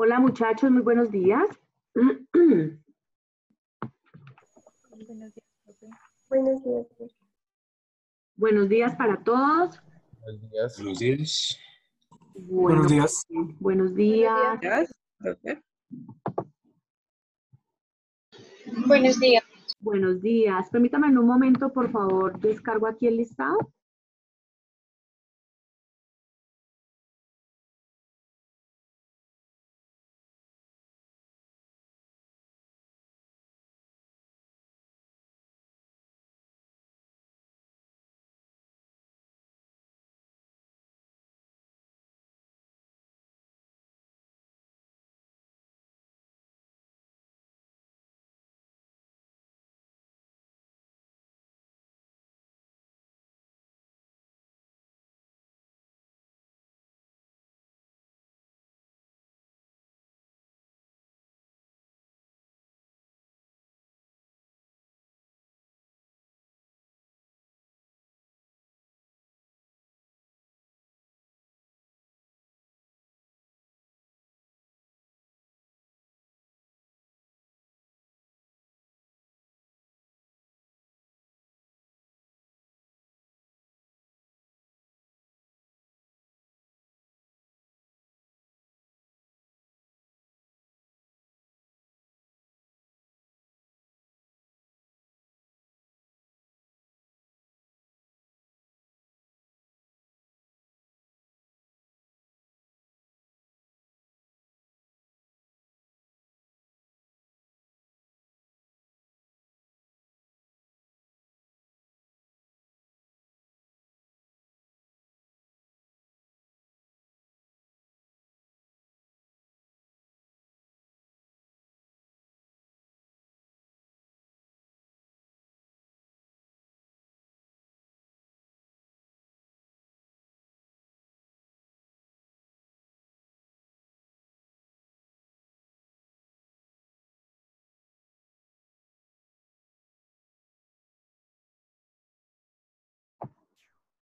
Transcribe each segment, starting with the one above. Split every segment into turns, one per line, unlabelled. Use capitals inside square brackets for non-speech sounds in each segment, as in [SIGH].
Hola muchachos, muy buenos días.
Buenos días, profe.
Buenos días. profe.
Buenos días para todos.
Buenos días.
Buenos días.
Bueno,
Buenos días.
Buenos días.
días, profe.
Buenos días.
Buenos días. Permítame en un momento, por favor, descargo aquí el listado.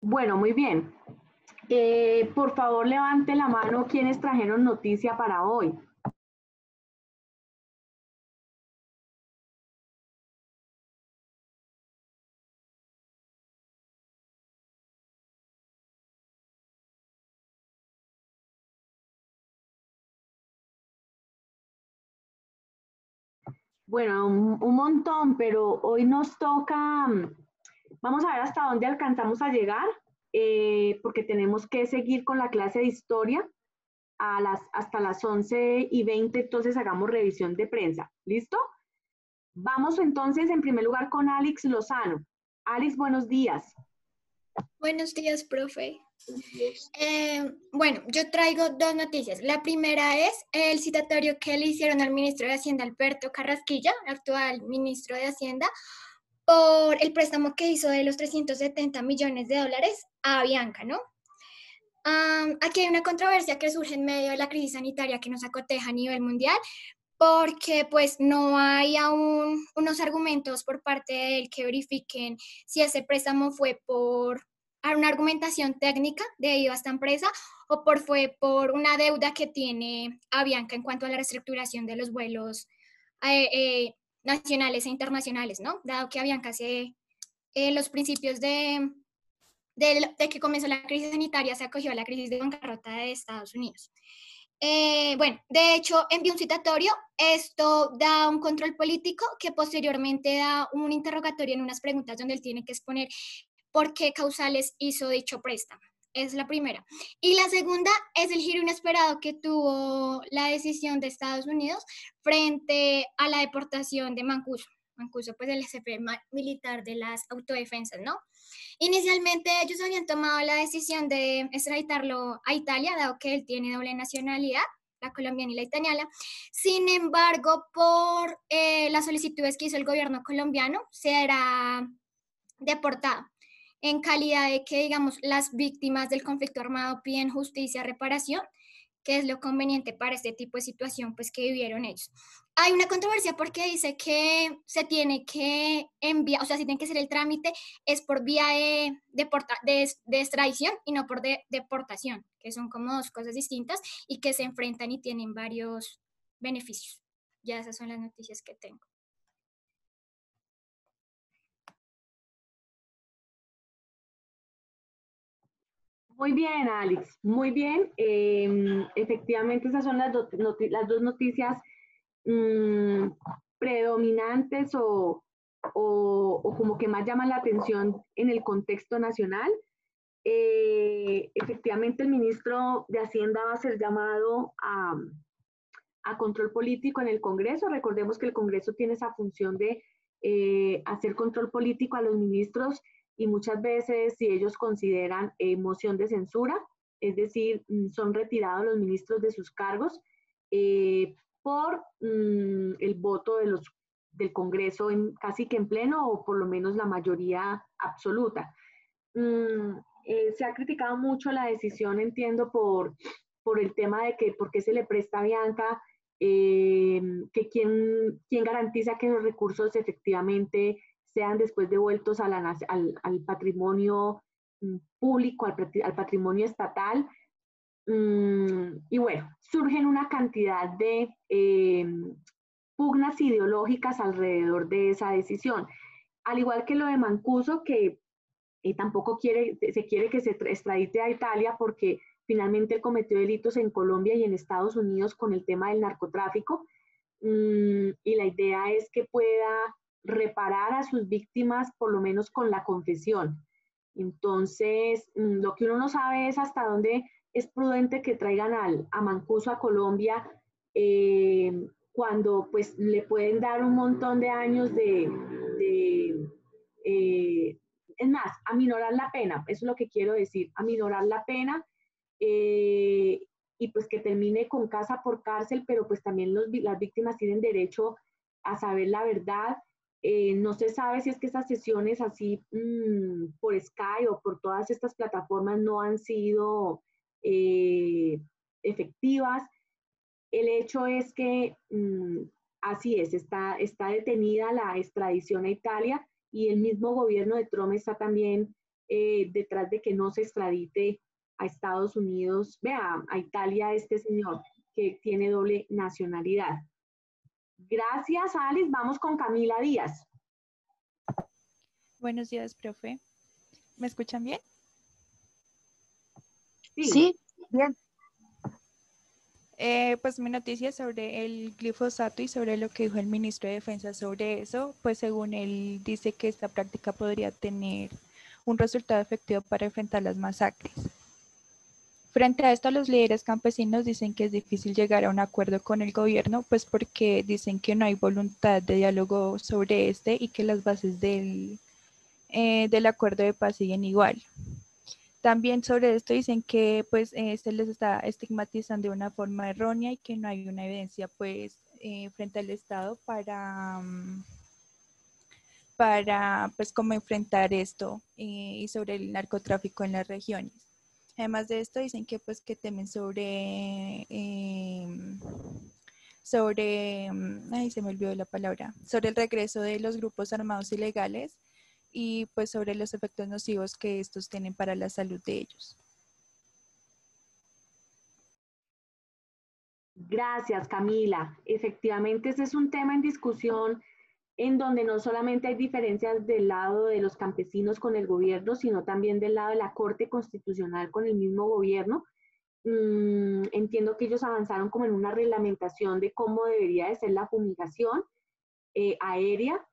Bueno, muy bien. Eh, por favor, levante la mano quienes trajeron noticia para hoy. Bueno, un, montón, pero hoy nos toca, vamos a ver hasta dónde alcanzamos a llegar, eh, porque tenemos que seguir con la clase de historia a las, hasta las 11 y 20, entonces hagamos revisión de prensa. ¿Listo? Vamos entonces en primer lugar con Alex Lozano. Alex, buenos días.
Buenos días, profe. Eh, bueno, yo traigo dos noticias. La primera es el citatorio que le hicieron al ministro de Hacienda, Alberto Carrasquilla, actual ministro de Hacienda, por el préstamo que hizo de los 370 millones de dólares a Bianca, ¿no? Aquí hay una controversia que surge en medio de la crisis sanitaria que nos acoteja a nivel mundial, porque pues no hay aún unos argumentos por parte de él que verifiquen si ese préstamo fue por una argumentación técnica debido a esta empresa o por fue por una deuda que tiene Avianca en cuanto a la reestructuración de los vuelos eh, eh, nacionales e internacionales, ¿no? Dado que Avianca hace eh, los principios de que comenzó la crisis sanitaria se acogió a la crisis de bancarrota de Estados Unidos. Eh, bueno, de hecho, envió un citatorio. Esto da un control político que posteriormente da un interrogatorio en unas preguntas donde él tiene que exponer por qué causales hizo dicho préstamo. Es la primera. Y la segunda es el giro inesperado que tuvo la decisión de Estados Unidos frente a la deportación de Mancuso. Mancuso, pues el jefe militar de las autodefensas, ¿no? Inicialmente ellos habían tomado la decisión de extraditarlo a Italia, dado que él tiene doble nacionalidad, la colombiana y la italiana. Sin embargo, por eh, las solicitudes que hizo el gobierno colombiano, será deportado en calidad de que, digamos, las víctimas del conflicto armado piden justicia, reparación, que es lo conveniente para este tipo de situación pues, que vivieron ellos. Hay una controversia porque dice que se tiene que enviar, o sea, si tiene que ser el trámite, es por vía de, deporta- de, de extradición y no por de- deportación, que son como dos cosas distintas y que se enfrentan y tienen varios beneficios. Ya esas son las noticias que tengo.
Muy bien, Alex, muy bien. Em, efectivamente, esas son las, dos noticias mm, predominantes o, como que más llaman la atención en el contexto nacional. Eh, efectivamente, el ministro de Hacienda va a ser llamado a, a, control político en el Congreso. Recordemos que el Congreso tiene esa función de eh, hacer control político a los ministros y muchas veces si ellos consideran eh, moción de censura, es decir, mm, son retirados los ministros de sus cargos eh, por mm, el voto de los, del Congreso en, casi que en pleno o por lo menos la mayoría absoluta. Mm, eh, se ha criticado mucho la decisión, entiendo, por, por el tema de que por qué se le presta a Bianca, que quién, quién garantiza que los recursos efectivamente sean después devueltos al, al, patrimonio mm, público, al, patrimonio estatal. Mm, y bueno, surgen una cantidad de em, pugnas ideológicas alrededor de esa decisión. Al igual que lo de Mancuso, que eh, tampoco quiere, se quiere que se extradite a Italia porque finalmente cometió delitos en Colombia y en Estados Unidos con el tema del narcotráfico. Mm, y la idea es que pueda reparar a sus víctimas por lo menos con la confesión. Entonces, mm, lo que uno no sabe es hasta dónde es prudente que traigan al, a Mancuso a Colombia eh, cuando pues le pueden dar un montón de años de, eh, es más, aminorar la pena, eso es lo que quiero decir, aminorar la pena eh, y pues que termine con casa por cárcel, pero pues también las víctimas tienen derecho a saber la verdad eh, no se sabe si es que esas sesiones así mm, por Skype o por todas estas plataformas no han sido eh, efectivas. El hecho es que mm, así es, está, está detenida la extradición a Italia y el mismo gobierno de Trump está también eh, detrás de que no se extradite a Estados Unidos, vea, a Italia este señor que tiene doble nacionalidad. Gracias, Alice. Vamos con Camila Díaz.
Buenos días, profe. ¿Me escuchan bien?
Sí, bien.
Eh, pues mi noticia sobre el glifosato y sobre lo que dijo el ministro de Defensa sobre eso, pues según él dice que esta práctica podría tener un resultado efectivo para enfrentar las masacres. Frente a esto, los líderes campesinos dicen que es difícil llegar a un acuerdo con el gobierno, pues porque dicen que no hay voluntad de diálogo sobre este y que las bases del, eh, del acuerdo de paz siguen igual. También sobre esto dicen que pues eh, se les está estigmatizando de una forma errónea y que no hay una evidencia pues eh, frente al Estado para, mm, para pues cómo enfrentar esto y sobre el narcotráfico en las regiones. Además de esto, dicen que pues que temen sobre, em, sobre, mm, ay, se me olvidó la palabra, sobre el regreso de los grupos armados ilegales y pues sobre los efectos nocivos que estos tienen para la salud de ellos.
Gracias, Camila. Efectivamente, ese es un tema en discusión en donde no solamente hay diferencias del lado de los campesinos con el gobierno, sino también del lado de la Corte Constitucional con el mismo gobierno. Mm, entiendo que ellos avanzaron como en una reglamentación de cómo debería de ser la fumigación eh, aérea.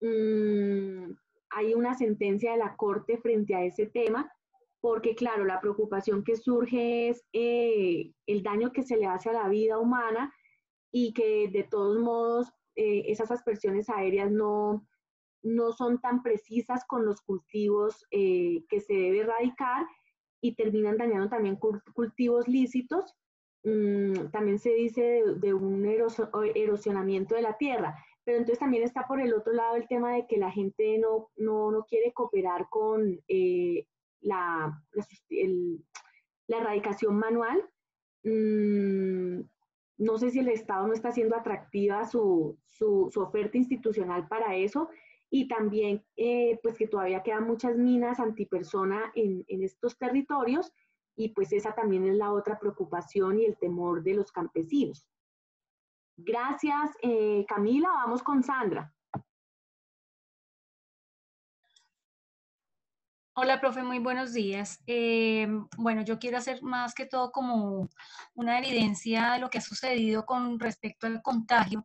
Mm, hay una sentencia de la Corte frente a ese tema, porque claro, la preocupación que surge es eh, el daño que se le hace a la vida humana y que de todos modos eh, esas aspersiones aéreas no, no son tan precisas con los cultivos eh, que se debe erradicar y terminan dañando también cultivos lícitos. Mm, también se dice de, un erosionamiento de la tierra, pero entonces también está por el otro lado el tema de que la gente no, no, quiere cooperar con eh, la, la, erradicación manual. Mm, no sé si el Estado no está haciendo atractiva su, oferta institucional para eso y también eh, pues que todavía quedan muchas minas antipersona en, en estos territorios y pues esa también es la otra preocupación y el temor de los campesinos. Gracias, eh, Camila. Vamos con Sandra.
Hola, profe, muy buenos días. Eh, bueno, yo quiero hacer más que todo como una evidencia de lo que ha sucedido con respecto al contagio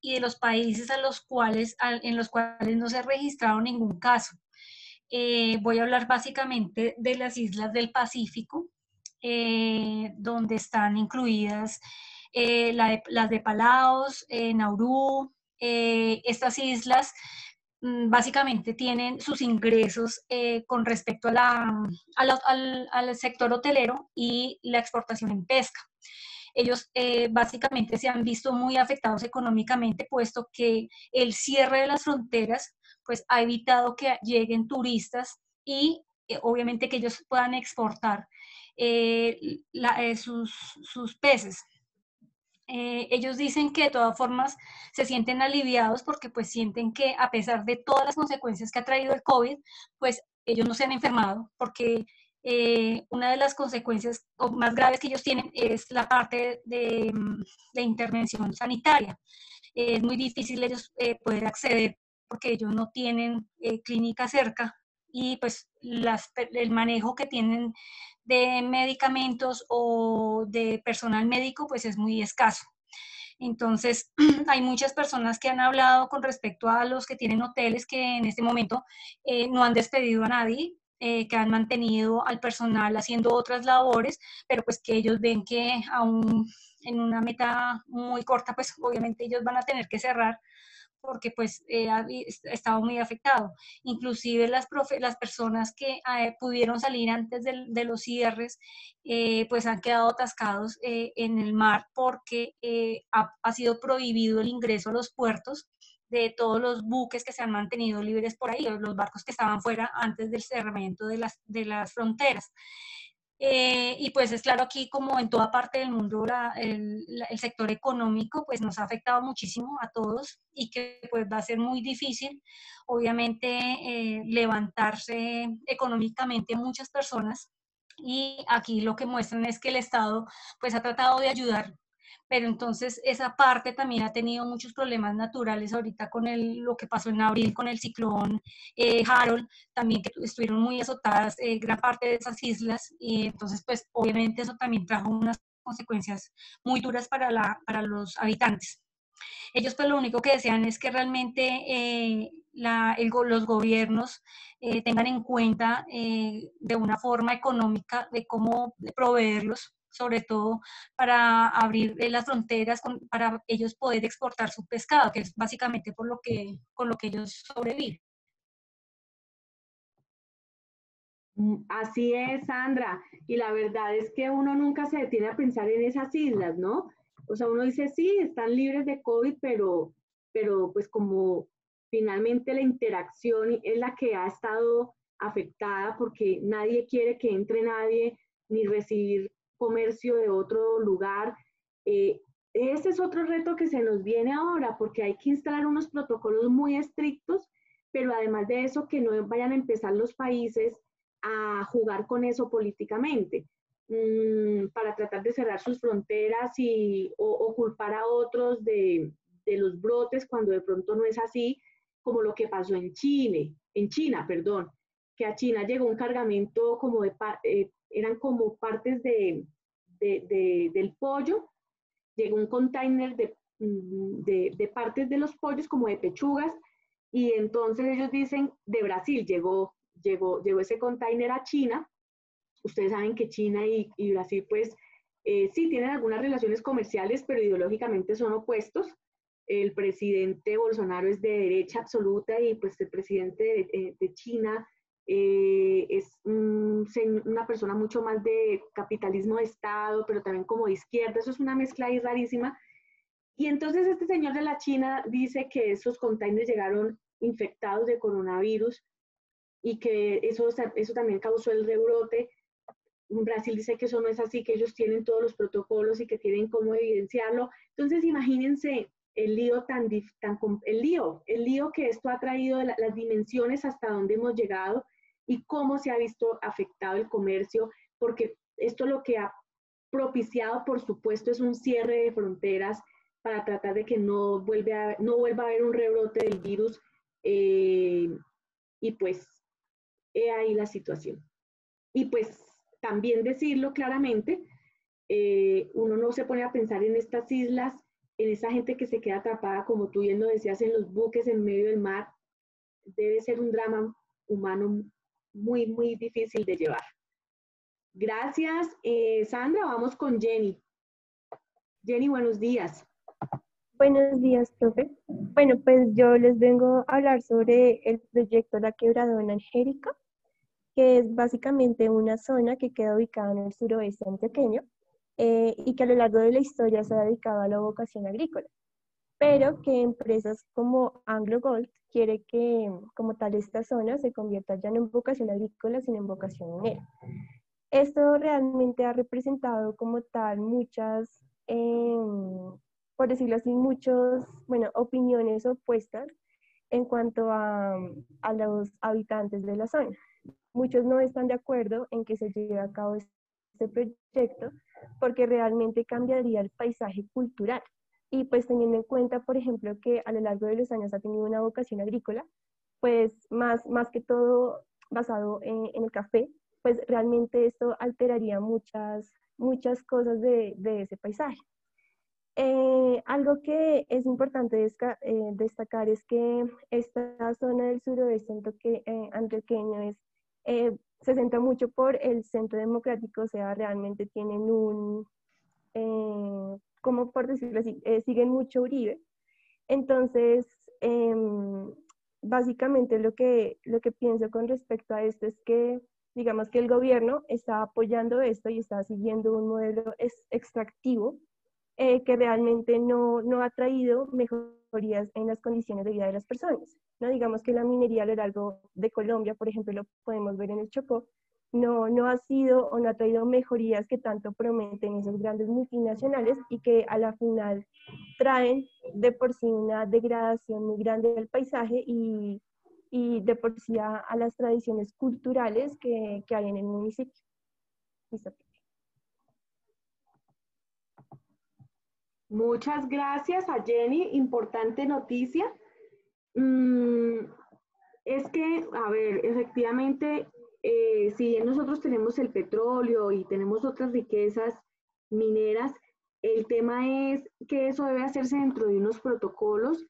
y de los países a los cuales, en los cuales no se ha registrado ningún caso. Eh, voy a hablar básicamente de las islas del Pacífico, eh, donde están incluidas las de Palaos, Nauru, estas islas básicamente tienen sus ingresos eh, con respecto al, sector hotelero y la exportación en pesca. Ellos eh, básicamente se han visto muy afectados económicamente, puesto que el cierre de las fronteras pues, ha evitado que lleguen turistas y eh, obviamente que ellos puedan exportar sus peces. Eh, ellos dicen que de todas formas se sienten aliviados porque pues sienten que a pesar de todas las consecuencias que ha traído el COVID, pues ellos no se han enfermado porque eh, una de las consecuencias más graves que ellos tienen es la parte de, mm, intervención sanitaria. es muy difícil ellos eh, poder acceder porque ellos no tienen clínica cerca y pues las, el manejo que tienen de medicamentos o de personal médico pues es muy escaso. Entonces, [CLEARS THROAT] hay muchas personas que han hablado con respecto a los que tienen hoteles que en este momento eh, no han despedido a nadie, eh, que han mantenido al personal haciendo otras labores, pero pues que ellos ven que aún en una meta muy corta, pues obviamente ellos van a tener que cerrar porque pues eh, ha estado muy afectado. Inclusive las, las personas que eh, pudieron salir antes de, los cierres, eh, pues han quedado atascados en el mar porque ha, ha, sido prohibido el ingreso a los puertos de todos los buques que se han mantenido libres por ahí, los barcos que estaban fuera antes del cerramiento de las, de las fronteras. Eh, y pues es claro aquí como en toda parte del mundo el, sector económico pues nos ha afectado muchísimo a todos y que pues va a ser muy difícil obviamente eh, levantarse económicamente muchas personas. Y aquí lo que muestran es que el Estado pues ha tratado de ayudar pero entonces esa parte también ha tenido muchos problemas naturales ahorita con el, lo que pasó en abril con el ciclón eh, Harold, también que estuvieron muy azotadas eh, gran parte de esas islas y entonces pues obviamente eso también trajo unas consecuencias muy duras para, la, para los habitantes. Ellos pues lo único que desean es que realmente eh, la, los gobiernos tengan en cuenta de una forma económica de cómo proveerlos sobre todo para abrir eh, las fronteras para ellos poder exportar su pescado, que es básicamente por lo que, con lo que ellos sobreviven.
Mm, así es, Sandra. Y la verdad es que uno nunca se detiene a pensar en esas islas, ¿no? O sea, uno dice, sí, están libres de COVID, pero, pero pues como finalmente la interacción es la que ha estado afectada porque nadie quiere que entre nadie ni recibir comercio de otro lugar. Eh, ese es otro reto que se nos viene ahora porque hay que instalar unos protocolos muy estrictos, pero además de eso que no vayan a empezar los países a jugar con eso políticamente mm, para tratar de cerrar sus fronteras y, o, culpar a otros de, de, los brotes cuando de pronto no es así, como lo que pasó en Chile, en China, perdón, que a China llegó un cargamento como de, eh, eran como partes de, del pollo, llegó un container mm, de, partes de los pollos como de pechugas y entonces ellos dicen de Brasil llegó, llegó, llegó ese container a China. Ustedes saben que China y, Brasil pues eh, sí tienen algunas relaciones comerciales, pero ideológicamente son opuestos. El presidente Bolsonaro es de derecha absoluta y pues el presidente de, eh, de China eh, es una persona mucho más de capitalismo de Estado, pero también como de izquierda, eso es una mezcla ahí rarísima. Y entonces este señor de la China dice que esos containers llegaron infectados de coronavirus y que eso, eso también causó el rebrote. Brasil dice que eso no es así, que ellos tienen todos los protocolos y que tienen cómo evidenciarlo. Entonces imagínense el lío tan, tan el lío, el lío que esto ha traído, las dimensiones hasta donde hemos llegado y cómo se ha visto afectado el comercio, porque esto lo que ha propiciado, por supuesto, es un cierre de fronteras para tratar de que no, vuelve a, no vuelva a haber un rebrote del virus. Eh, y pues, he ahí la situación. Y pues, también decirlo claramente, eh, uno no se pone a pensar en estas islas, en esa gente que se queda atrapada, como tú bien lo decías, en los buques en medio del mar. Debe ser un drama humano muy, muy difícil de llevar. Gracias, eh, Sandra. Vamos con Jenny. Jenny, buenos días.
Buenos días, profe. Bueno, pues yo les vengo a hablar sobre el proyecto La Quebradona Angélica, que es básicamente una zona que queda ubicada en el suroeste antioqueño eh, y que a lo largo de la historia se ha dedicado a la vocación agrícola, pero que empresas como Anglo Gold quiere que como tal esta zona se convierta ya no en vocación agrícola, sino en vocación minera. Esto realmente ha representado como tal muchas, em, por decirlo así, muchas, bueno, opiniones opuestas en cuanto a, a los habitantes de la zona. Muchos no están de acuerdo en que se lleve a cabo este proyecto porque realmente cambiaría el paisaje cultural. Y pues teniendo en cuenta, por ejemplo, que a lo largo de los años ha tenido una vocación agrícola, pues más, más que todo basado en, el café, pues realmente esto alteraría muchas, muchas cosas de, de ese paisaje. Eh, algo que es importante eh, destacar es que esta zona del suroeste eh, antioqueño es se centra mucho por el centro democrático, o sea, realmente tienen un, eh, como por decirlo así, eh, siguen mucho Uribe. Entonces, em, básicamente lo que, lo que pienso con respecto a esto es que, digamos que el gobierno está apoyando esto y está siguiendo un modelo extractivo eh, que realmente no, no ha traído mejorías en las condiciones de vida de las personas. ¿no? Digamos que la minería a lo largo de Colombia, por ejemplo, lo podemos ver en el Chocó, no, no ha sido o no ha traído mejorías que tanto prometen esos grandes multinacionales y que a la final traen de por sí una degradación muy grande del paisaje y, y de por sí a, las tradiciones culturales que, que, hay en el municipio.
Muchas gracias a Jenny. Importante noticia. Mm, es que, a ver, efectivamente, eh, si bien nosotros tenemos el petróleo y tenemos otras riquezas mineras, el tema es que eso debe hacerse dentro de unos protocolos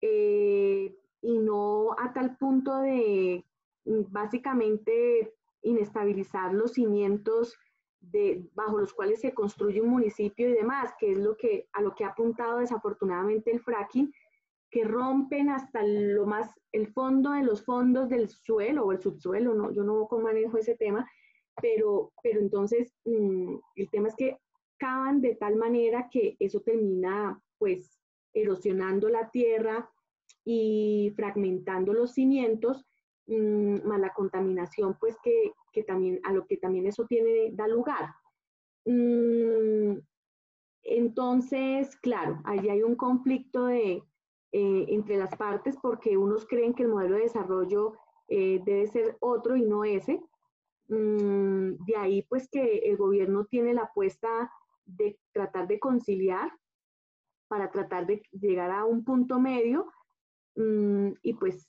eh, y no a tal punto de básicamente inestabilizar los cimientos de, bajo los cuales se construye un municipio y demás, que es lo que, a lo que ha apuntado desafortunadamente el fracking, que rompen hasta lo más, el fondo de los fondos del suelo o el subsuelo, ¿no? yo no manejo ese tema, pero, pero entonces mm, el tema es que cavan de tal manera que eso termina pues erosionando la tierra y fragmentando los cimientos, mm, más la contaminación pues que, que, también, a lo que también eso tiene, da lugar. Mm, entonces, claro, allí hay un conflicto de, eh, entre las partes porque unos creen que el modelo de desarrollo eh, debe ser otro y no ese. Mm, de ahí pues que el gobierno tiene la apuesta de tratar de conciliar para tratar de llegar a un punto medio mm, y pues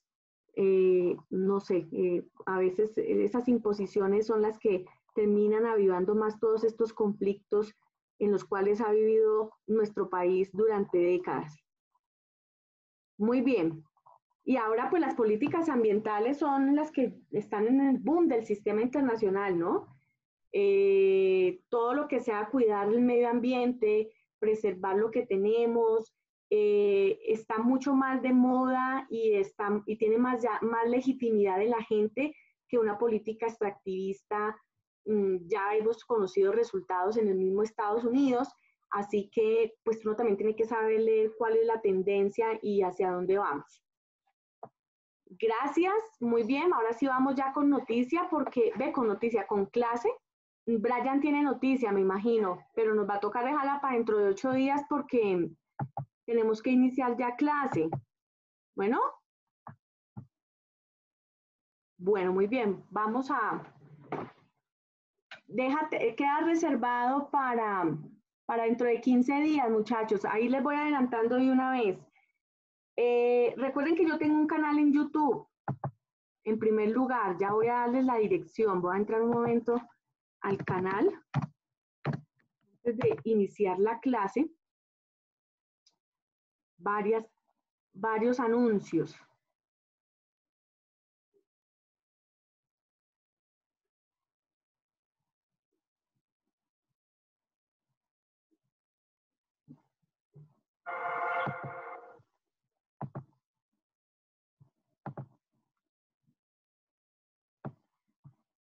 eh, no sé, a veces esas imposiciones son las que terminan avivando más todos estos conflictos en los cuales ha vivido nuestro país durante décadas. Muy bien. Y ahora pues las políticas ambientales son las que están en el boom del sistema internacional, ¿no? Eh, todo lo que sea cuidar el medio ambiente, preservar lo que tenemos, eh, está mucho más de moda y, está, y tiene más, ya, más legitimidad en la gente que una política extractivista. Mm, ya hemos conocido resultados en el mismo Estados Unidos Así que pues uno también tiene que saber leer cuál es la tendencia y hacia dónde vamos. Gracias, muy bien. Ahora sí vamos ya con noticia, porque ve con noticia, con clase. Brian tiene noticia, me imagino, pero nos va a tocar dejarla para dentro de ocho días porque tenemos que iniciar ya clase. Bueno. Bueno, muy bien. Vamos a déjate, queda reservado para, para dentro de 15 días, muchachos. Ahí les voy adelantando de una vez. Eh, recuerden que yo tengo un canal en YouTube. En primer lugar, ya voy a darles la dirección. Voy a entrar un momento al canal antes de iniciar la clase. Varias, varios anuncios.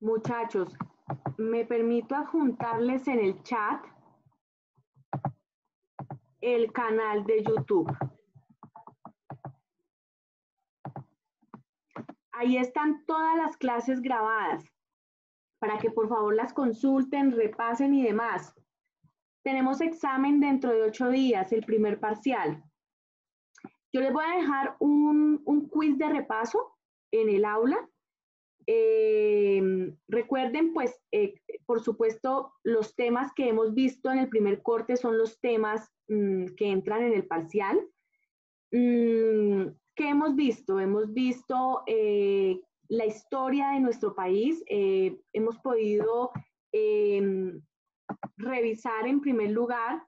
Muchachos, me permito adjuntarles en el chat el canal de YouTube. Ahí están todas las clases grabadas para que por favor las consulten, repasen y demás. Tenemos examen dentro de ocho días, el primer parcial. Yo les voy a dejar un, un quiz de repaso en el aula eh, recuerden, pues, eh, por supuesto, los temas que hemos visto en el primer corte son los temas mm, que entran en el parcial. Mm, ¿Qué hemos visto? Hemos visto eh, la historia de nuestro país. hemos podido em, revisar en primer lugar,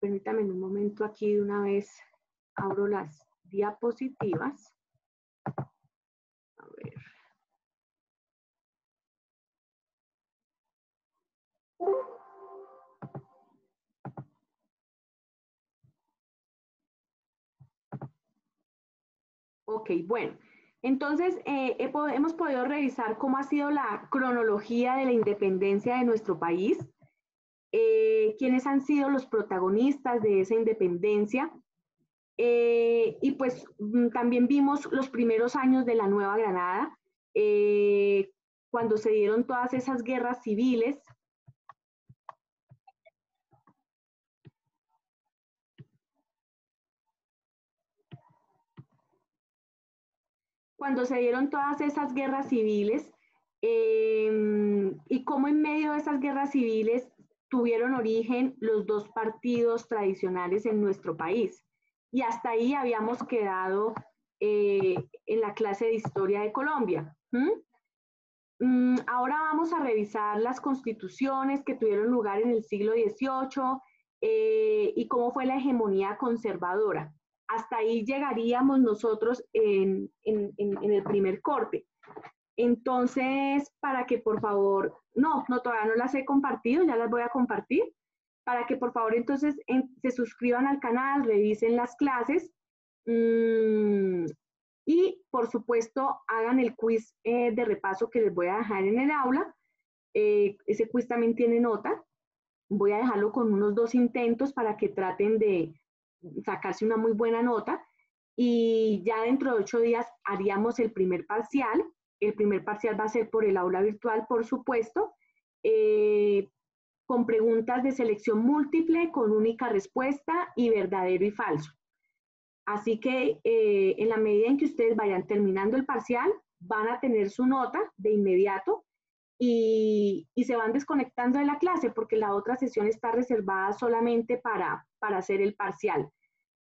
permítanme un momento aquí de una vez, abro las diapositivas. Ok, bueno. Entonces, eh, hemos podido revisar cómo ha sido la cronología de la independencia de nuestro país, eh, quiénes han sido los protagonistas de esa independencia, eh, y pues mm, también vimos los primeros años de la Nueva Granada, cuando se dieron todas esas guerras civiles cuando se dieron todas esas guerras civiles em, y cómo en medio de esas guerras civiles tuvieron origen los dos partidos tradicionales en nuestro país. Y hasta ahí habíamos quedado eh, en la clase de historia de Colombia. Mm, ahora vamos a revisar las constituciones que tuvieron lugar en el siglo XVIII eh, y cómo fue la hegemonía conservadora hasta ahí llegaríamos nosotros en, el primer corte. Entonces, para que por favor, no, no, todavía no las he compartido, ya las voy a compartir, para que por favor entonces se suscriban al canal, revisen las clases mm, y por supuesto hagan el quiz eh, de repaso que les voy a dejar en el aula. Eh, ese quiz también tiene nota. Voy a dejarlo con unos dos intentos para que traten de, sacarse una muy buena nota y ya dentro de ocho días haríamos el primer parcial. El primer parcial va a ser por el aula virtual, por supuesto, eh, con preguntas de selección múltiple, con única respuesta y verdadero y falso. Así que eh, en la medida en que ustedes vayan terminando el parcial, van a tener su nota de inmediato y, y, se van desconectando de la clase porque la otra sesión está reservada solamente para, para hacer el parcial.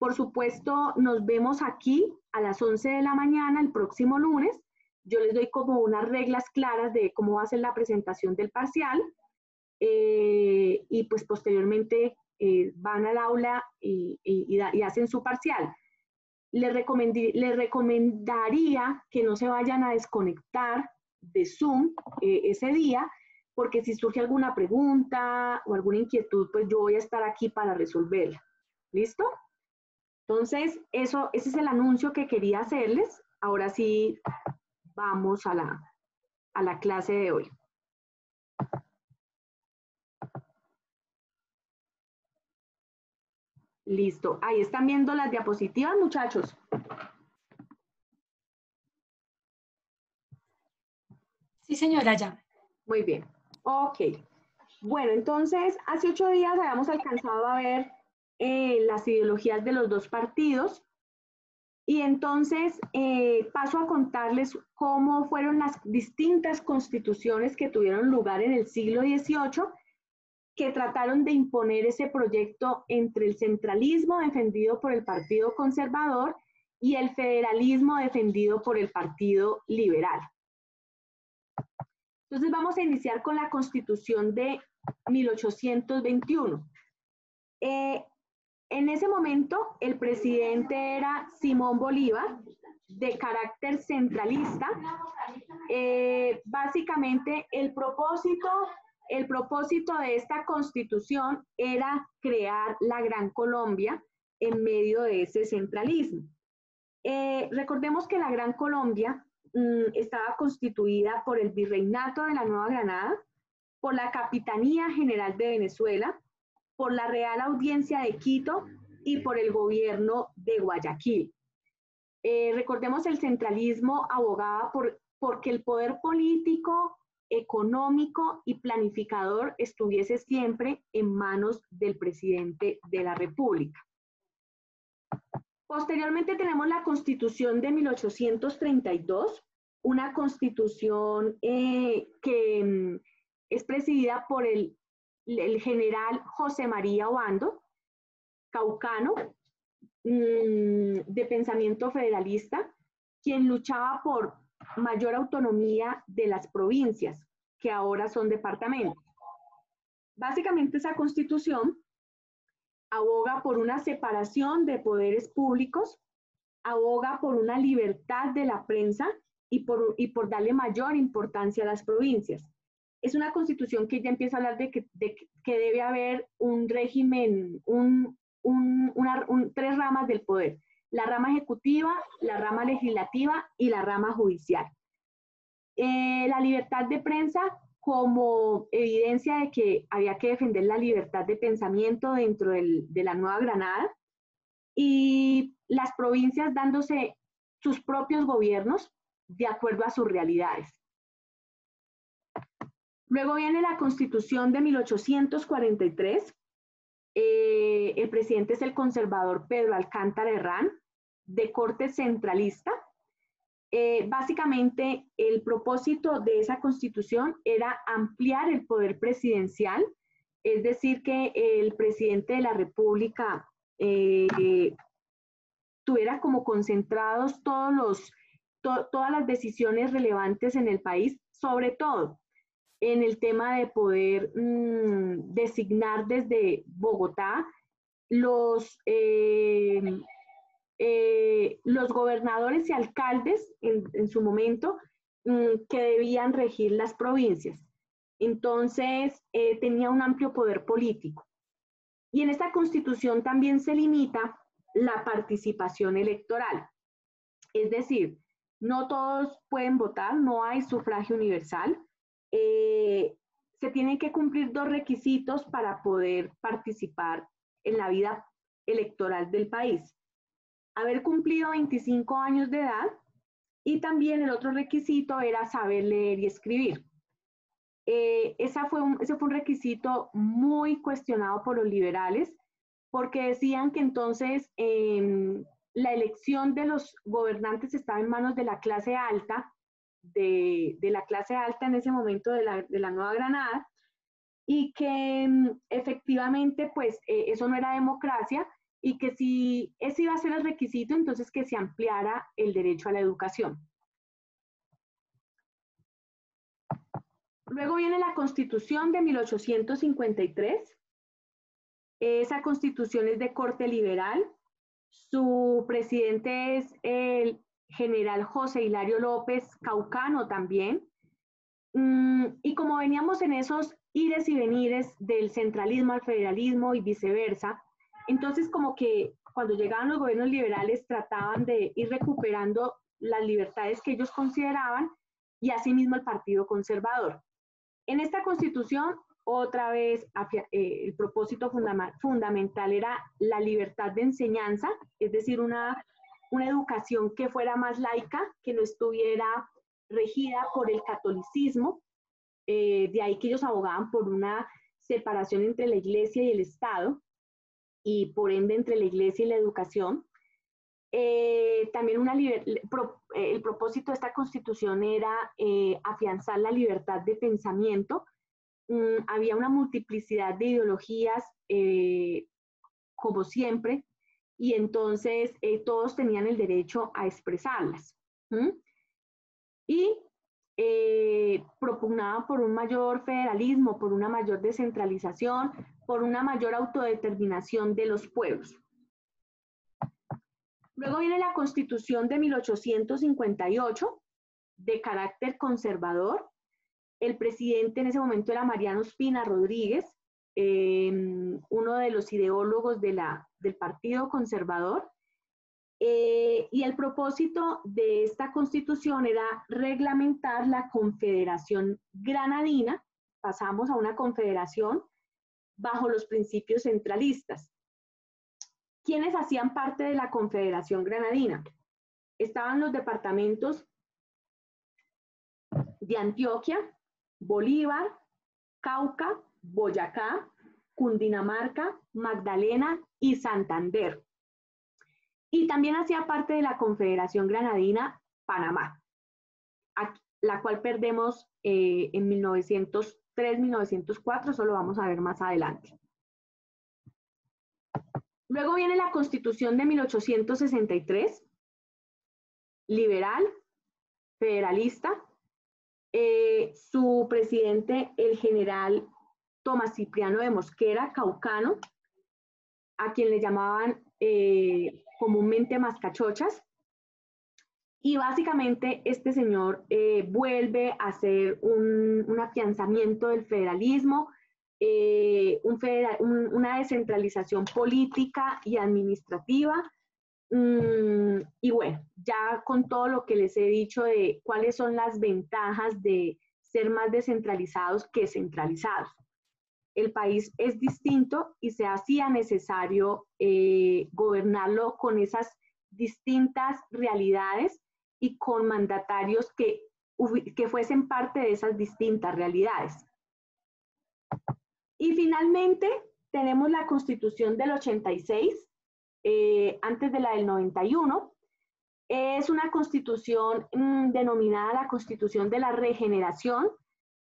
Por supuesto, nos vemos aquí a las 11 de la mañana el próximo lunes. Yo les doy como unas reglas claras de cómo va a ser la presentación del parcial eh, y pues posteriormente eh, van al aula y, hacen su parcial. Les, recomendaría que no se vayan a desconectar de Zoom eh, ese día, porque si surge alguna pregunta o alguna inquietud, pues yo voy a estar aquí para resolverla. ¿Listo? Entonces, eso, ese es el anuncio que quería hacerles. Ahora sí, vamos a la, a la clase de hoy. Listo. Ahí están viendo las diapositivas, muchachos.
Sí, señora, ya.
Muy bien. Ok. Bueno, entonces, hace ocho días habíamos alcanzado a ver eh, las ideologías de los dos partidos. Y entonces eh, paso a contarles cómo fueron las distintas constituciones que tuvieron lugar en el siglo XVIII que trataron de imponer ese proyecto entre el centralismo defendido por el Partido Conservador y el federalismo defendido por el Partido Liberal. Entonces vamos a iniciar con la Constitución de 1821. Eh, en ese momento el presidente era Simón Bolívar, de carácter centralista. Eh, básicamente el propósito el propósito de esta constitución era crear la Gran Colombia en medio de ese centralismo. Eh, recordemos que la Gran Colombia mm, estaba constituida por el Virreinato de la Nueva Granada, por la Capitanía General de Venezuela, por la Real Audiencia de Quito y por el gobierno de Guayaquil. Eh, recordemos el centralismo abogaba por porque el poder político económico y planificador estuviese siempre en manos del presidente de la República. Posteriormente tenemos la constitución de 1832, una constitución eh, que mm, es presidida por el, el, general José María Obando, caucano, mm, de pensamiento federalista, quien luchaba por mayor autonomía de las provincias, que ahora son departamentos. Básicamente esa constitución aboga por una separación de poderes públicos, aboga por una libertad de la prensa y por, y por darle mayor importancia a las provincias. Es una constitución que ya empieza a hablar de que, de que debe haber un régimen, tres ramas del poder la rama ejecutiva, la rama legislativa y la rama judicial. Eh, la libertad de prensa como evidencia de que había que defender la libertad de pensamiento dentro de la Nueva Granada y las provincias dándose sus propios gobiernos de acuerdo a sus realidades. Luego viene la Constitución de 1843. Eh, el presidente es el conservador Pedro Alcántara Herrán de corte centralista. Eh, básicamente, el propósito de esa constitución era ampliar el poder presidencial, es decir, que el presidente de la República eh, tuviera como concentrados todos los, todas las decisiones relevantes en el país, sobre todo en el tema de poder mm, designar desde Bogotá los, eh, eh, los gobernadores y alcaldes en, su momento mm, que debían regir las provincias. Entonces, eh, tenía un amplio poder político. Y en esta constitución también se limita la participación electoral. Es decir, no todos pueden votar, no hay sufragio universal. Eh, se tienen que cumplir dos requisitos para poder participar en la vida electoral del país haber cumplido 25 años de edad y también el otro requisito era saber leer y escribir. Eh, esa fue ese fue un requisito muy cuestionado por los liberales porque decían que entonces em, la elección de los gobernantes estaba en manos de la clase alta, de, la clase alta en ese momento de la, de la Nueva Granada, y que em, efectivamente pues eh, eso no era democracia, y que si ese iba a ser el requisito, entonces que se ampliara el derecho a la educación. Luego viene la Constitución de 1853. Esa constitución es de corte liberal. Su presidente es el general José Hilario López Caucano también. Mm, y como veníamos en esos ires y venires del centralismo al federalismo y viceversa, entonces, como que cuando llegaban los gobiernos liberales trataban de ir recuperando las libertades que ellos consideraban y asimismo el Partido Conservador. En esta constitución, otra vez, eh, el propósito fundamental era la libertad de enseñanza, es decir, una, una educación que fuera más laica, que no estuviera regida por el catolicismo. Eh, de ahí que ellos abogaban por una separación entre la iglesia y el Estado y por ende entre la iglesia y la educación. Eh, también una el propósito de esta constitución era afianzar la libertad de pensamiento. Mm, había una multiplicidad de ideologías, como siempre, y entonces todos tenían el derecho a expresarlas. Y eh, propugnaba por un mayor federalismo, por una mayor descentralización, por una mayor autodeterminación de los pueblos. Luego viene la constitución de 1858, de carácter conservador. El presidente en ese momento era Mariano Espina Rodríguez, em, uno de los ideólogos del Partido Conservador. Eh, y el propósito de esta constitución era reglamentar la confederación granadina, pasamos a una confederación bajo los principios centralistas. ¿Quiénes hacían parte de la confederación granadina? Estaban los departamentos de Antioquia, Bolívar, Cauca, Boyacá, Cundinamarca, Magdalena y Santander y también hacía parte de la Confederación Granadina Panamá, la cual perdemos eh, en 1903-1904, eso lo vamos a ver más adelante. Luego viene la Constitución de 1863, liberal, federalista. Eh, su presidente, el general Tomás Cipriano de Mosquera, caucano, a quien le llamaban eh, comúnmente mascachochas. Y básicamente este señor eh, vuelve a hacer un, afianzamiento del federalismo, eh, una descentralización política y administrativa. Mm, y bueno, ya con todo lo que les he dicho de cuáles son las ventajas de ser más descentralizados que centralizados el país es distinto y se hacía necesario eh, gobernarlo con esas distintas realidades y con mandatarios que, que fuesen parte de esas distintas realidades. Y finalmente tenemos la constitución del 86, eh, antes de la del 91. Es una constitución mm, denominada la constitución de la regeneración,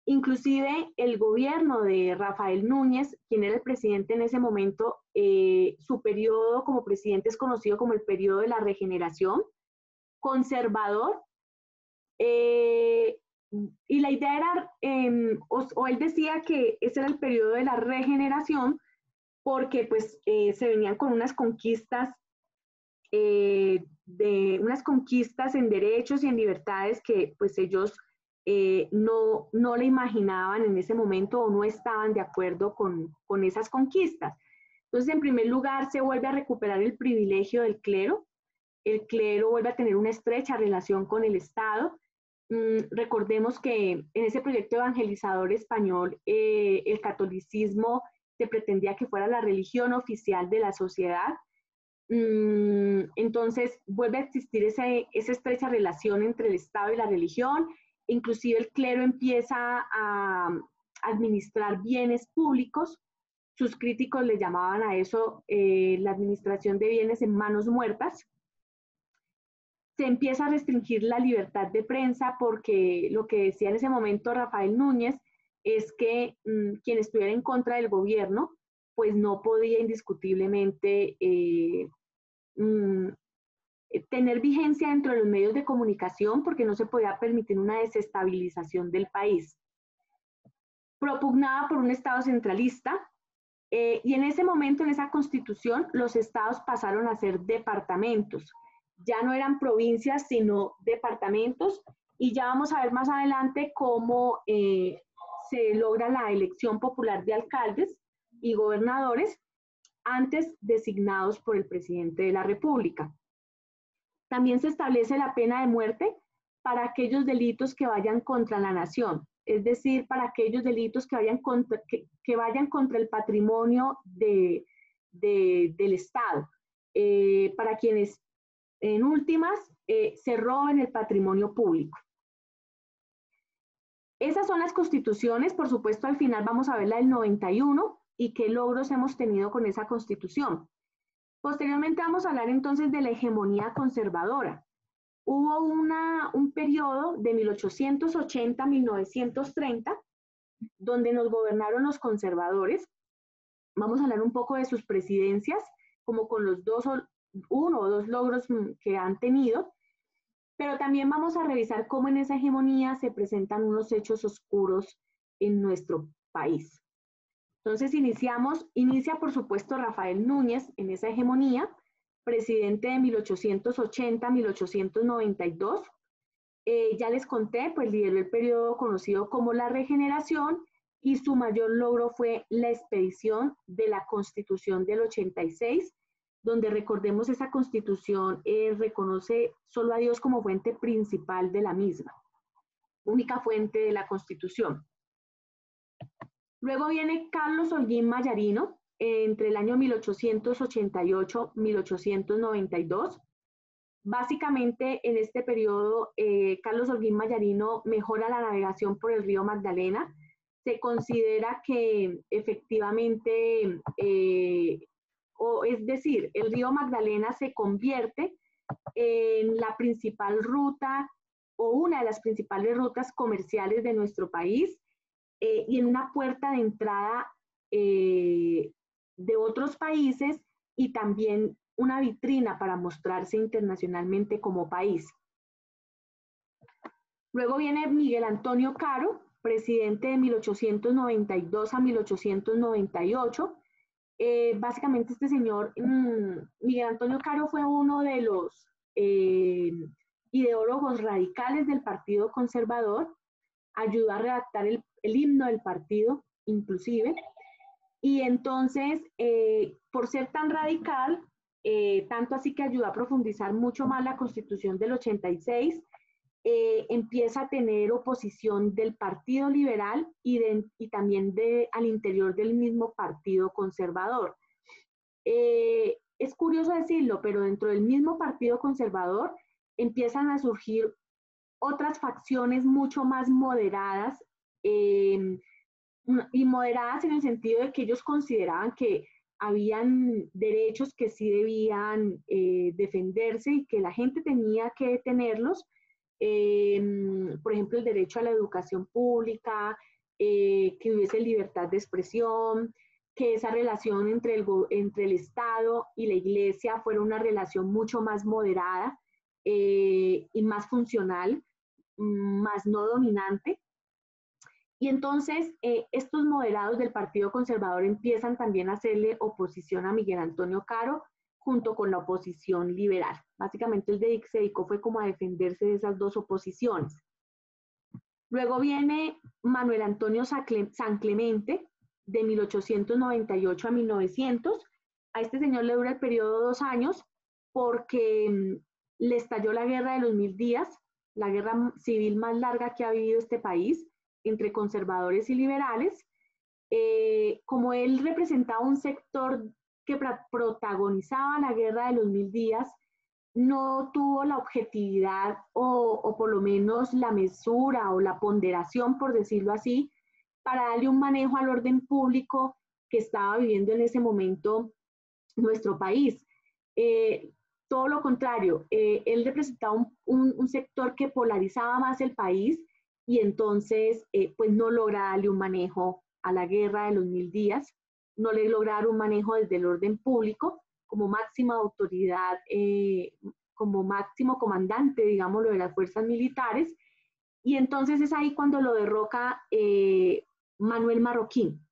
Inclusive el gobierno de Rafael Núñez, quien era el presidente en ese momento, eh, su periodo como presidente es conocido como el periodo de la regeneración, conservador, eh, y la idea era, em, o, él decía que ese era el periodo de la regeneración, porque pues eh, se venían con unas conquistas, de unas conquistas en derechos y en libertades que pues ellos eh, no, no le imaginaban en ese momento o no estaban de acuerdo con, con esas conquistas. Entonces, en primer lugar, se vuelve a recuperar el privilegio del clero. El clero vuelve a tener una estrecha relación con el Estado. Mm, recordemos que en ese proyecto evangelizador español, eh, el catolicismo se pretendía que fuera la religión oficial de la sociedad. Mm, entonces, vuelve a existir esa estrecha relación entre el Estado y la religión inclusive el clero empieza a administrar bienes públicos. Sus críticos le llamaban a eso eh, la administración de bienes en manos muertas. Se empieza a restringir la libertad de prensa porque lo que decía en ese momento Rafael Núñez es que mm, quien estuviera en contra del gobierno, pues no podía indiscutiblemente eh, mm, tener vigencia dentro de los medios de comunicación porque no se podía permitir una desestabilización del país. Propugnada por un Estado centralista eh, y en ese momento, en esa constitución, los estados pasaron a ser departamentos. Ya no eran provincias, sino departamentos y ya vamos a ver más adelante cómo eh, se logra la elección popular de alcaldes y gobernadores antes designados por el presidente de la República. También se establece la pena de muerte para aquellos delitos que vayan contra la nación, es decir, para aquellos delitos que vayan contra, que, vayan contra el patrimonio de, del Estado, eh, para quienes en últimas eh, se roben el patrimonio público. Esas son las constituciones, por supuesto al final vamos a ver la del 91 y qué logros hemos tenido con esa constitución. Posteriormente vamos a hablar entonces de la hegemonía conservadora. Hubo un periodo de 1880 a 1930 donde nos gobernaron los conservadores. Vamos a hablar un poco de sus presidencias, como con los dos, uno o dos logros mm, que han tenido, pero también vamos a revisar cómo en esa hegemonía se presentan unos hechos oscuros en nuestro país. Entonces iniciamos, inicia por supuesto Rafael Núñez en esa hegemonía, presidente de 1880 1892. Eh, ya les conté, pues lideró el periodo conocido como la regeneración y su mayor logro fue la expedición de la Constitución del 86, donde recordemos esa Constitución eh, reconoce solo a Dios como fuente principal de la misma, única fuente de la Constitución. Luego viene Carlos Holguín Mayarino, entre el año 1888-1892. Básicamente, en este periodo, eh, Carlos Holguín Mayarino mejora la navegación por el río Magdalena. Se considera que efectivamente, eh, o es decir, el río Magdalena se convierte en la principal ruta o una de las principales rutas comerciales de nuestro país eh, y en una puerta de entrada eh, de otros países y también una vitrina para mostrarse internacionalmente como país. Luego viene Miguel Antonio Caro, presidente de 1892 a 1898. Eh, básicamente este señor, mm, Miguel Antonio Caro fue uno de los ideólogos radicales del Partido Conservador, ayudó a redactar el el himno del partido, inclusive. Y entonces, eh, por ser tan radical, eh, tanto así que ayuda a profundizar mucho más la constitución del 86, eh, empieza a tener oposición del Partido Liberal y, y también de, al interior del mismo Partido Conservador. es curioso decirlo, pero dentro del mismo Partido Conservador empiezan a surgir otras facciones mucho más moderadas eh, y moderadas en el sentido de que ellos consideraban que habían derechos que sí debían eh, defenderse y que la gente tenía que tenerlos. Eh, por ejemplo, el derecho a la educación pública, que hubiese libertad de expresión, que esa relación entre el, entre el Estado y la Iglesia fuera una relación mucho más moderada y más funcional, más no dominante. Y entonces eh, estos moderados del Partido Conservador empiezan también a hacerle oposición a Miguel Antonio Caro junto con la oposición liberal. Básicamente el de se dedicó fue como a defenderse de esas dos oposiciones. Luego viene Manuel Antonio San Clemente, de 1898 a 1900. A este señor le dura el periodo de dos años porque mm, le estalló la guerra de los mil días, la guerra civil más larga que ha vivido este país entre conservadores y liberales, eh, como él representaba un sector que protagonizaba la guerra de los mil días, no tuvo la objetividad o, por lo menos la mesura o la ponderación, por decirlo así, para darle un manejo al orden público que estaba viviendo en ese momento nuestro país. Eh, todo lo contrario, eh, él representaba un, sector que polarizaba más el país y entonces eh, pues no logra darle un manejo a la guerra de los mil días, no le lograr un manejo desde el orden público como máxima autoridad, eh, como máximo comandante, digámoslo, de las fuerzas militares. Y entonces es ahí cuando lo derroca eh, Manuel Marroquín.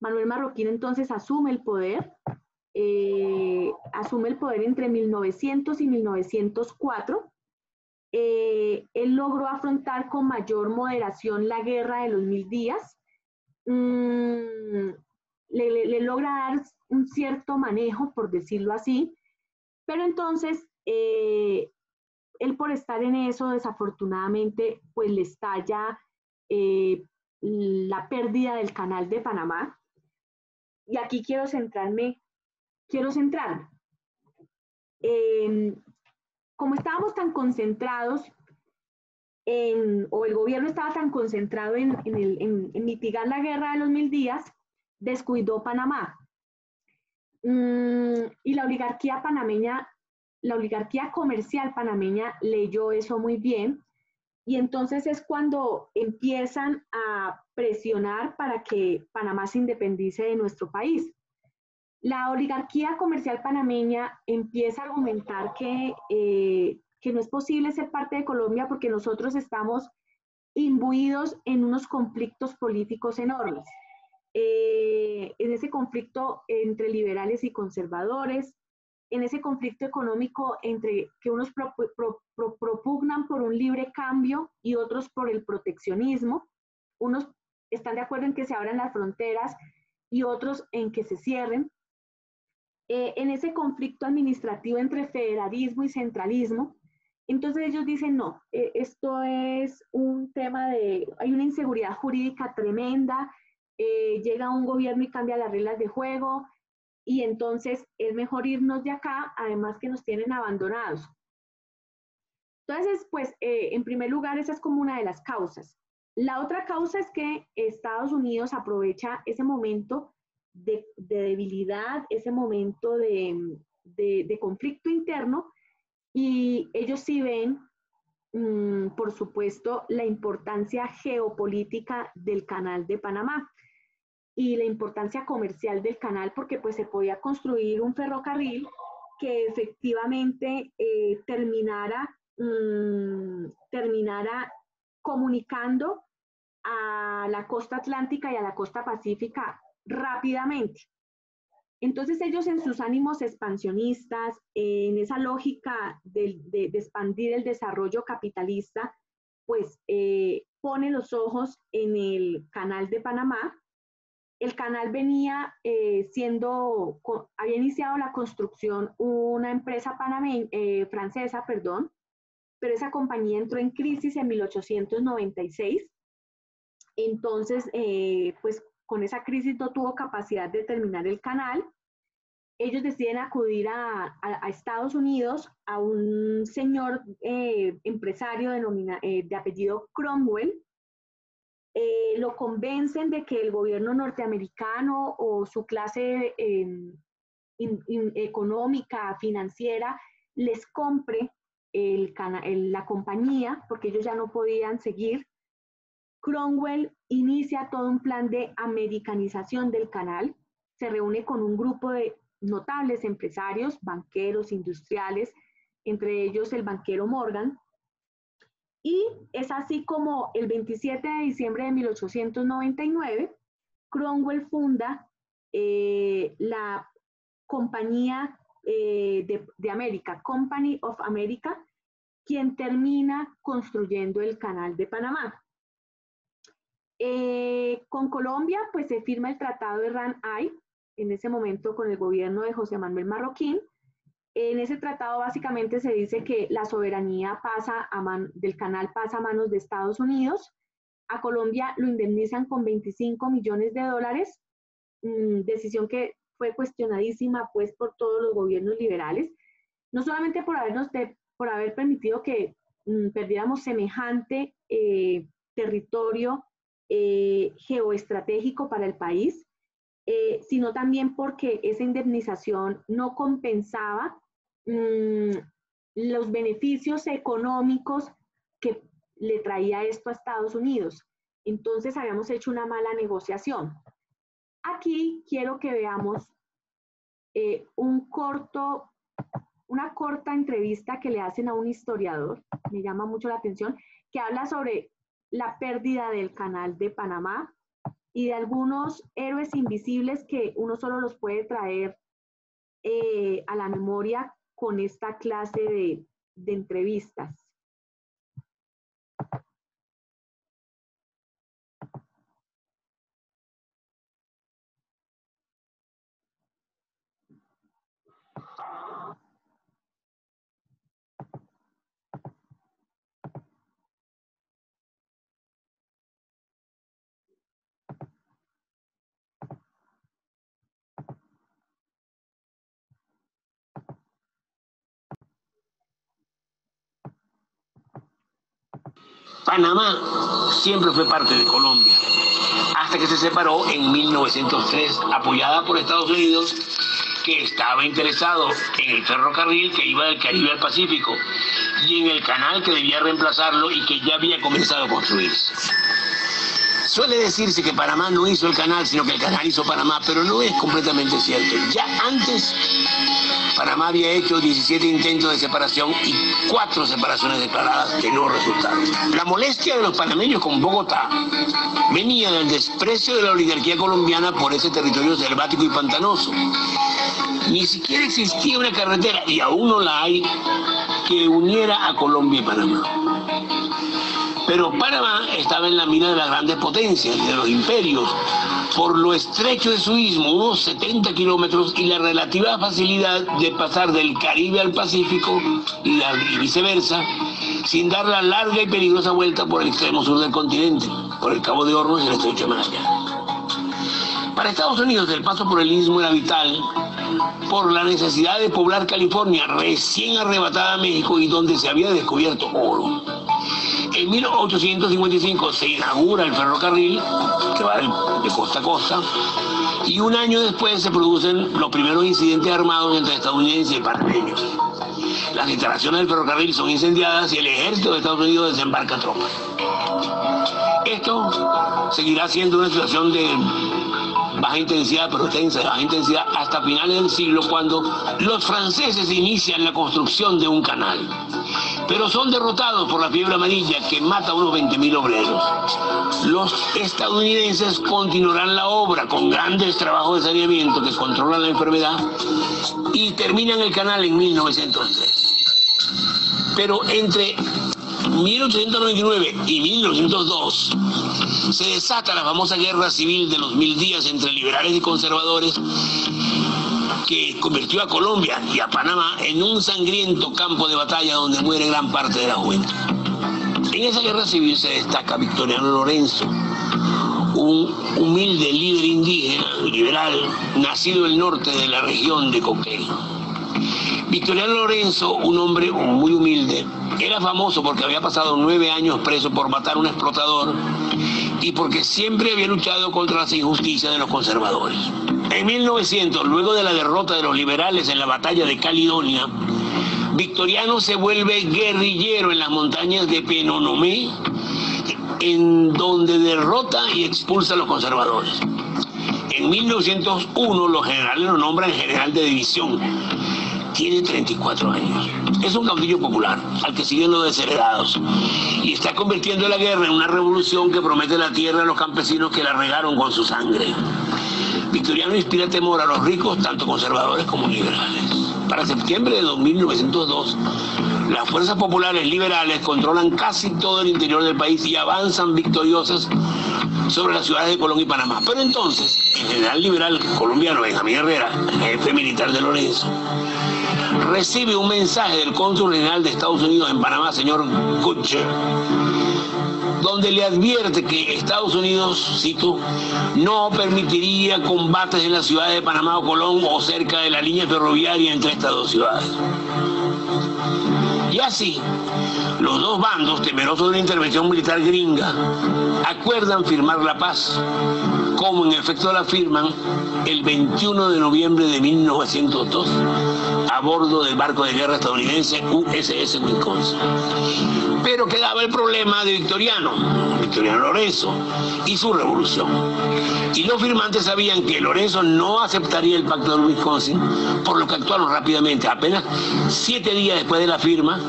Manuel Marroquín entonces asume el poder, asume el poder entre 1900 y 1904 eh, él logró afrontar con mayor moderación la guerra de los mil días, mm, le, logra dar un cierto manejo, por decirlo así, pero entonces eh, él por estar en eso, desafortunadamente, pues le estalla eh, la pérdida del canal de Panamá. Y aquí quiero centrarme, quiero centrarme como estábamos tan concentrados en, o el gobierno estaba tan concentrado en, en, mitigar la guerra de los mil días, descuidó Panamá. Mm, y la oligarquía panameña, la oligarquía comercial panameña leyó eso muy bien y entonces es cuando empiezan a presionar para que Panamá se independice de nuestro país. La oligarquía comercial panameña empieza a argumentar que, eh, que no es posible ser parte de Colombia porque nosotros estamos imbuidos en unos conflictos políticos enormes. Eh, en ese conflicto entre liberales y conservadores, en ese conflicto económico entre que unos propugnan por un libre cambio y otros por el proteccionismo. Unos están de acuerdo en que se abran las fronteras y otros en que se cierren. Eh, en ese conflicto administrativo entre federalismo y centralismo, entonces ellos dicen, no, eh, esto es un tema de, hay una inseguridad jurídica tremenda, eh, llega un gobierno y cambia las reglas de juego, y entonces es mejor irnos de acá, además que nos tienen abandonados. Entonces, pues, eh, en primer lugar, esa es como una de las causas. La otra causa es que Estados Unidos aprovecha ese momento de, debilidad, ese momento de, de conflicto interno, y ellos sí ven, mm, por supuesto, la importancia geopolítica del canal de Panamá y la importancia comercial del canal porque pues se podía construir un ferrocarril que efectivamente eh, terminara, mm, terminara comunicando a la costa atlántica y a la costa pacífica rápidamente. Entonces ellos en sus ánimos expansionistas, en esa lógica de, expandir el desarrollo capitalista, pues eh, los ojos en el canal de Panamá. El canal venía eh, siendo, había iniciado la construcción una empresa panameña, eh, francesa, perdón, pero esa compañía entró en crisis en 1896. Entonces, pues con esa crisis no tuvo capacidad de terminar el canal. Ellos deciden acudir a, Estados Unidos a un señor eh, empresario eh, de apellido Cromwell. Eh, lo convencen de que el gobierno norteamericano o su clase em, económica, financiera, les compre la compañía, porque ellos ya no podían seguir Cromwell inicia todo un plan de americanización del canal, se reúne con un grupo de notables empresarios, banqueros, industriales, entre ellos el banquero Morgan, y es así como el 27 de diciembre de 1899, Cromwell funda eh, la Compañía eh, de, de América, Company of America, quien termina construyendo el canal de Panamá. Eh, con Colombia, pues se firma el Tratado de RAN-AI, en ese momento con el gobierno de José Manuel Marroquín. En ese tratado básicamente se dice que la soberanía pasa a del canal pasa a manos de Estados Unidos. A Colombia lo indemnizan con 25 millones de dólares, mm, decisión que fue cuestionadísima pues por todos los gobiernos liberales, no solamente por, habernos por haber permitido que mm, perdiéramos semejante eh, territorio eh, geoestratégico para el país, eh, sino también porque esa indemnización no compensaba mm, los beneficios económicos que le traía esto a Estados Unidos. Entonces habíamos hecho una mala negociación. Aquí quiero que veamos eh, un corto, una corta entrevista que le hacen a un historiador, me llama mucho la atención, que habla sobre la pérdida del canal de Panamá y de algunos héroes invisibles que uno solo los puede traer eh, a la memoria con esta clase de, de entrevistas.
Panamá siempre fue parte de Colombia, hasta que se separó en 1903, apoyada por Estados Unidos, que estaba interesado en el ferrocarril que iba del Caribe al Pacífico y en el canal que debía reemplazarlo y que ya había comenzado a construirse. Suele decirse que Panamá no hizo el canal, sino que el canal hizo Panamá, pero no es completamente cierto. Ya antes, Panamá había hecho 17 intentos de separación y cuatro separaciones declaradas que no resultaron. La molestia de los panameños con Bogotá venía del desprecio de la oligarquía colombiana por ese territorio selvático y pantanoso. Ni siquiera existía una carretera, y aún no la hay, que uniera a Colombia y Panamá. Pero Panamá estaba en la mina de las grandes potencias, de los imperios, por lo estrecho de su istmo, unos 70 kilómetros, y la relativa facilidad de pasar del Caribe al Pacífico y, viceversa, sin dar la larga y peligrosa vuelta por el extremo sur del continente, por el Cabo de Hornos y el Estrecho de Magallanes. Para Estados Unidos el paso por el istmo era vital por la necesidad de poblar California, recién arrebatada a México y donde se había descubierto oro. En 1855 se inaugura el ferrocarril, que va de costa a costa, y un año después se producen los primeros incidentes armados entre estadounidenses y panameños. Las instalaciones del ferrocarril son incendiadas y el ejército de Estados Unidos desembarca tropas. Esto seguirá siendo una situación de baja intensidad, pero tensa baja intensidad, hasta finales del siglo, cuando los franceses inician la construcción de un canal. Pero son derrotados por la fiebre amarilla que mata a unos 20.000 obreros. Los estadounidenses continuarán la obra con grandes trabajos de saneamiento que controlan la enfermedad y terminan el canal en 1903. Pero entre 1899 y 1902 se desata la famosa guerra civil de los mil días entre liberales y conservadores que convirtió a Colombia y a Panamá en un sangriento campo de batalla donde muere gran parte de la juventud. En esa guerra civil se destaca Victoriano Lorenzo, un humilde líder indígena, liberal, nacido en el norte de la región de Coquel. Victoriano Lorenzo, un hombre muy humilde, era famoso porque había pasado nueve años preso por matar a un explotador y porque siempre había luchado contra las injusticias de los conservadores. En 1900, luego de la derrota de los liberales en la batalla de Caledonia, Victoriano se vuelve guerrillero en las montañas de Penonomé, en donde derrota y expulsa a los conservadores. En 1901 los generales lo nombran general de división tiene 34 años. Es un caudillo popular, al que siguen los desheredados. Y está convirtiendo la guerra en una revolución que promete la tierra a los campesinos que la regaron con su sangre. Victoriano inspira temor a los ricos, tanto conservadores como liberales. Para septiembre de 1902, las fuerzas populares liberales controlan casi todo el interior del país y avanzan victoriosas sobre las ciudades de Colón y Panamá. Pero entonces, el general liberal colombiano Benjamín Herrera, jefe militar de Lorenzo, recibe un mensaje del cónsul general de Estados Unidos en Panamá, señor Kutcher, donde le advierte que Estados Unidos, cito, no permitiría combates en la ciudad de Panamá o Colón o cerca de la línea ferroviaria entre estas dos ciudades. Y así, los dos bandos, temerosos de una intervención militar gringa, acuerdan firmar la paz, como en efecto la firman el 21 de noviembre de 1902 a bordo del barco de guerra estadounidense USS Wisconsin. Pero quedaba el problema de Victoriano, Victoriano Lorenzo, y su revolución. Y los firmantes sabían que Lorenzo no aceptaría el pacto de Wisconsin, por lo que actuaron rápidamente. Apenas siete días después de la firma,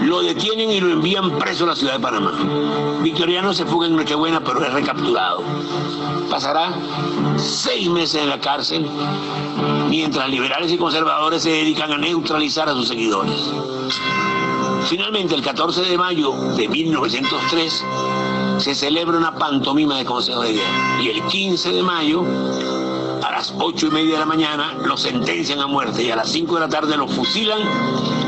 lo detienen y lo envían preso a la ciudad de Panamá. Victoriano se fuga en Nochebuena, pero es recapturado. Pasará seis meses en la cárcel, mientras liberales y conservadores se dedican a neutralizar a sus seguidores. Finalmente, el 14 de mayo de 1903, se celebra una pantomima de consejo de guerra. Y el 15 de mayo, a las 8 y media de la mañana, lo sentencian a muerte y a las 5 de la tarde lo fusilan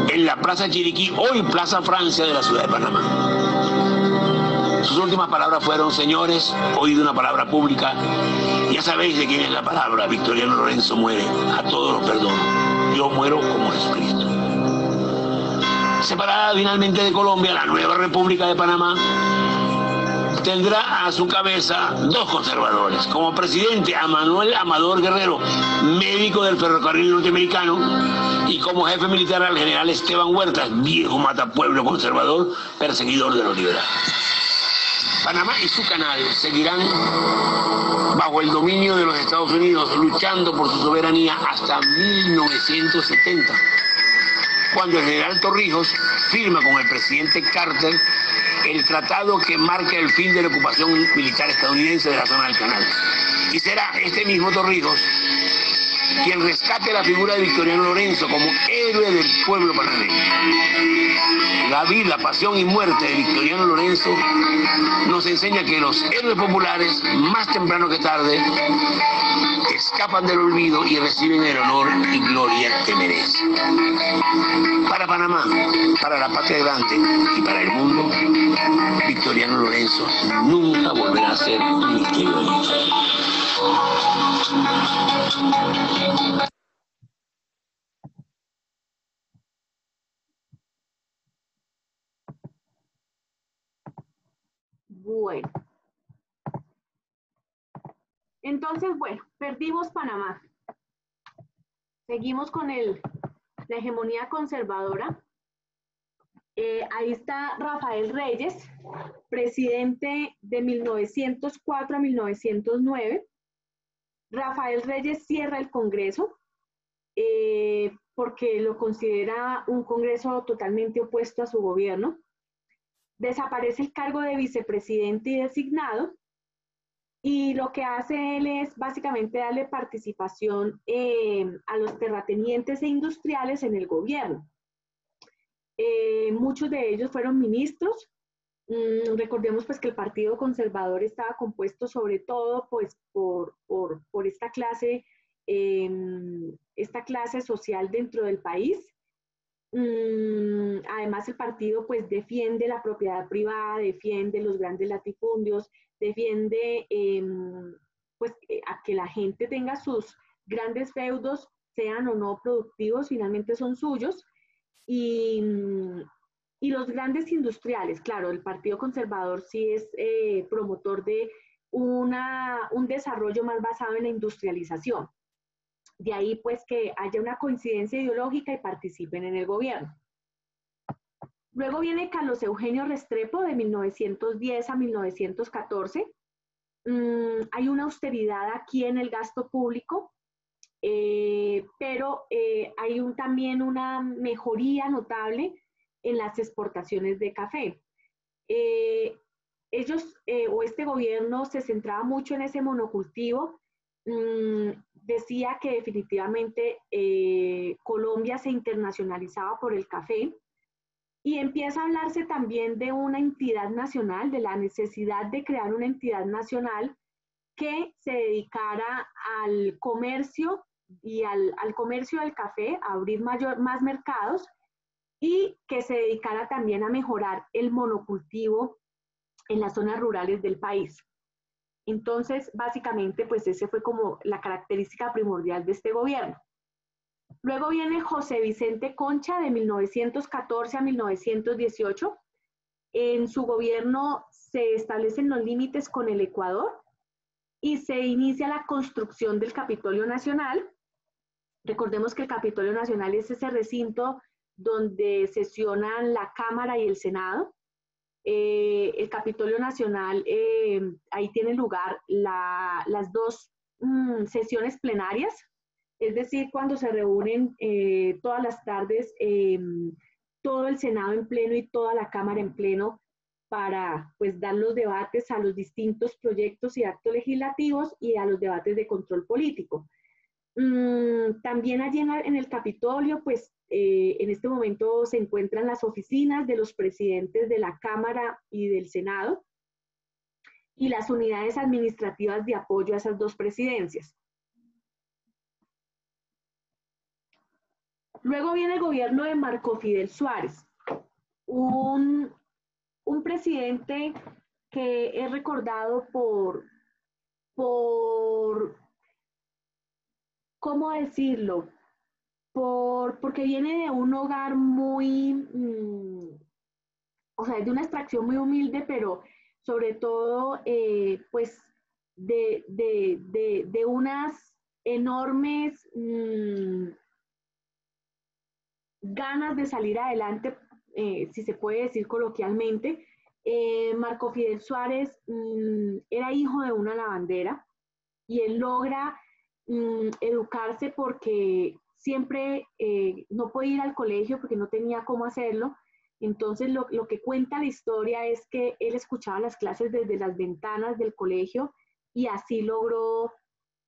en la Plaza Chiriquí, hoy Plaza Francia de la ciudad de Panamá. Sus últimas palabras fueron, señores, oído una palabra pública, ya sabéis de quién es la palabra, Victoriano Lorenzo muere, a todos los perdono, yo muero como Jesucristo. Separada finalmente de Colombia, la nueva República de Panamá tendrá a su cabeza dos conservadores. Como presidente a Manuel Amador Guerrero, médico del ferrocarril norteamericano, y como jefe militar al general Esteban Huertas, viejo matapueblo conservador, perseguidor de los liberales. Panamá y su canal seguirán bajo el dominio de los Estados Unidos, luchando por su soberanía hasta 1970, cuando el general Torrijos firma con el presidente Carter el tratado que marca el fin de la ocupación militar estadounidense de la zona del canal. Y será este mismo Torrijos quien rescate la figura de Victoriano Lorenzo como héroe del pueblo panameño. La vida, pasión y muerte de Victoriano Lorenzo nos enseña que los héroes populares, más temprano que tarde, escapan del olvido y reciben el honor y gloria que merecen. Para Panamá, para la patria grande y para el mundo, Victoriano Lorenzo nunca volverá a ser un misterio
bueno. Entonces, bueno, perdimos Panamá. Seguimos con el, la hegemonía conservadora. Eh, ahí está Rafael Reyes, presidente de 1904 a 1909. Rafael Reyes cierra el Congreso eh, porque lo considera un Congreso totalmente opuesto a su gobierno. Desaparece el cargo de vicepresidente y designado y lo que hace él es básicamente darle participación eh, a los terratenientes e industriales en el gobierno. Eh, muchos de ellos fueron ministros. Mm, recordemos pues que el Partido Conservador estaba compuesto sobre todo pues por, por, esta clase, em, esta clase social dentro del país. Mm, además el partido pues defiende la propiedad privada, defiende los grandes latifundios, defiende em, pues, eh, a que la gente tenga sus grandes feudos, sean o no productivos, finalmente son suyos. Y, y los grandes industriales, claro, el Partido Conservador sí es eh, promotor de una, un desarrollo más basado en la industrialización. De ahí pues que haya una coincidencia ideológica y participen en el gobierno. Luego viene Carlos Eugenio Restrepo de 1910 a 1914. Mm, hay una austeridad aquí en el gasto público, eh, pero eh, hay un, también una mejoría notable en las exportaciones de café. Eh, ellos o este gobierno se centraba mucho en ese monocultivo. Mm, decía que definitivamente Colombia se internacionalizaba por el café y empieza a hablarse también de una entidad nacional, de la necesidad de crear una entidad nacional que se dedicara al comercio y al, comercio del café, a abrir mayor, más mercados y que se dedicara también a mejorar el monocultivo en las zonas rurales del país. Entonces, básicamente, pues ese fue como la característica primordial de este gobierno. Luego viene José Vicente Concha de 1914 a 1918. En su gobierno se establecen los límites con el Ecuador y se inicia la construcción del Capitolio Nacional. Recordemos que el Capitolio Nacional es ese recinto donde sesionan la Cámara y el Senado. Eh, el Capitolio Nacional, eh, ahí tienen lugar las dos mm, sesiones plenarias es decir, cuando se reúnen eh, todas las tardes todo el Senado en pleno y toda la Cámara en pleno para pues dar los debates a los distintos proyectos y actos legislativos y a los debates de control político. Mm, también allí en, el Capitolio, pues eh, en este momento se encuentran las oficinas de los presidentes de la Cámara y del Senado y las unidades administrativas de apoyo a esas dos presidencias. Luego viene el gobierno de Marco Fidel Suárez, un, presidente que es recordado por, por, ¿cómo decirlo? Por, porque viene de un hogar muy, mm, o sea, de una extracción muy humilde, pero, sobre todo eh, pues de, unas enormes mm, ganas de salir adelante, eh, si se puede decir coloquialmente. Eh, Marco Fidel Suárez mm, era hijo de una lavandera y él logra mm, educarse porque siempre no podía ir al colegio porque no tenía cómo hacerlo entonces, lo, que cuenta la historia es que él escuchaba las clases desde las ventanas del colegio y así logró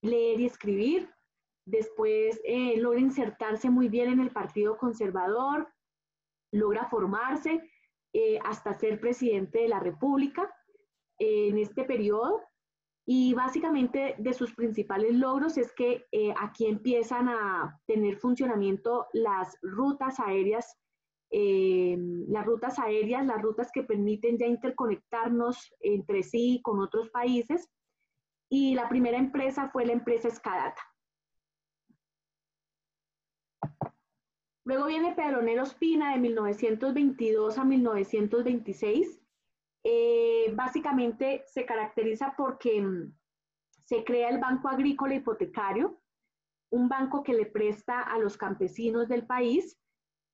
leer y escribir. Después eh, logra insertarse muy bien en el Partido Conservador, logra formarse eh, hasta ser presidente de la República eh, en este periodo. Y básicamente de sus principales logros es que aquí empiezan a tener funcionamiento las rutas aéreas eh, las rutas aéreas, las rutas que permiten ya interconectarnos entre sí con otros países. Y la primera empresa fue la empresa Escadata. Luego viene Pedronero Espina de 1922 a 1926. Eh, básicamente se caracteriza porque mm, se crea el Banco Agrícola Hipotecario, un banco que le presta a los campesinos del país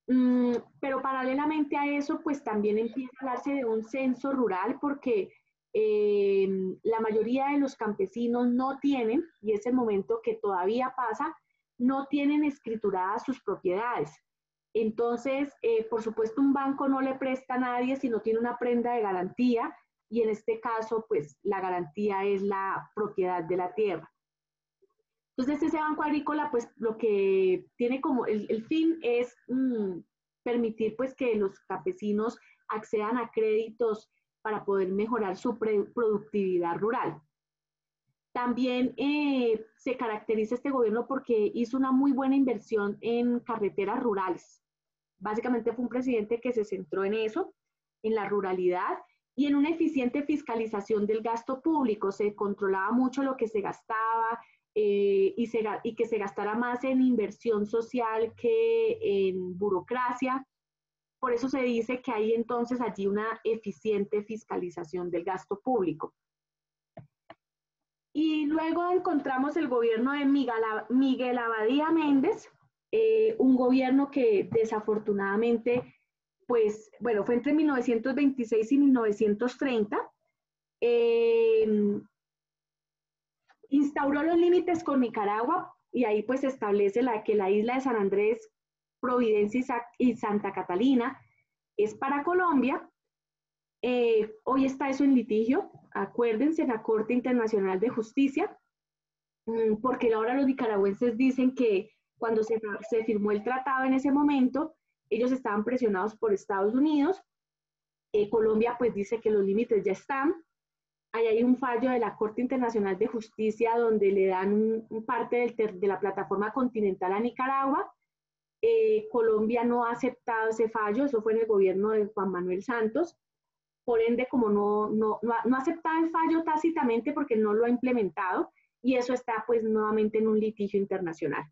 Mm, pero paralelamente a eso, pues también empieza a hablarse de un censo rural porque eh, la mayoría de los campesinos no tienen, y es el momento que todavía pasa, no tienen escrituradas sus propiedades. Entonces, eh, por supuesto, un banco no le presta a nadie si no tiene una prenda de garantía, y en este caso, pues la garantía es la propiedad de la tierra. Entonces, ese banco agrícola, pues lo que tiene como el, fin es mm, permitir pues que los campesinos accedan a créditos para poder mejorar su productividad rural. También eh, se caracteriza este gobierno porque hizo una muy buena inversión en carreteras rurales. Básicamente fue un presidente que se centró en eso, en la ruralidad y en una eficiente fiscalización del gasto público. Se controlaba mucho lo que se gastaba, eh, y, y que se gastara más en inversión social que en burocracia. Por eso se dice que hay entonces allí una eficiente fiscalización del gasto público. Y luego encontramos el gobierno de Miguel Abadía Méndez, eh, un gobierno que desafortunadamente, pues, bueno, fue entre 1926 y 1930. Eh, instauró los límites con Nicaragua y ahí pues establece la, que la isla de San Andrés, Providencia y Santa Catalina es para Colombia. Eh, hoy está eso en litigio, acuérdense, la Corte Internacional de Justicia, mm, porque ahora los nicaragüenses dicen que cuando se, se firmó el tratado en ese momento, ellos estaban presionados por Estados Unidos. Eh, Colombia pues dice que los límites ya están, ahí hay un fallo de la Corte Internacional de Justicia donde le dan parte de la plataforma continental a Nicaragua. Eh, Colombia no ha aceptado ese fallo, eso fue en el gobierno de Juan Manuel Santos. Por ende, como no, no, no, ha, aceptado el fallo tácitamente porque no lo ha implementado y eso está pues nuevamente en un litigio internacional.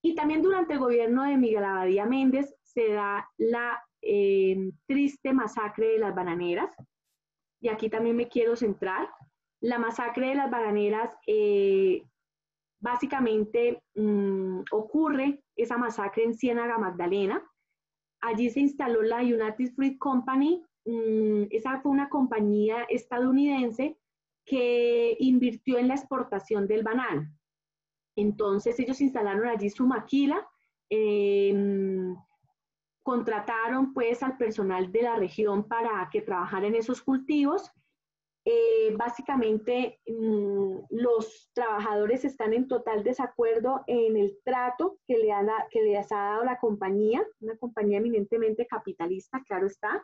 Y también durante el gobierno de Miguel Abadía Méndez se da la eh, triste masacre de las bananeras, y aquí también me quiero centrar. La masacre de las bananeras, eh, básicamente mm, ocurre esa masacre en Ciénaga Magdalena. Allí se instaló la United Fruit Company. Mm, esa fue una compañía estadounidense que invirtió en la exportación del banano. Entonces ellos instalaron allí su maquila. Eh, contrataron pues al personal de la región para que trabajara en esos cultivos. Eh, básicamente mm, los trabajadores están en total desacuerdo en el trato que, le que les ha dado la compañía, una compañía eminentemente capitalista, claro está.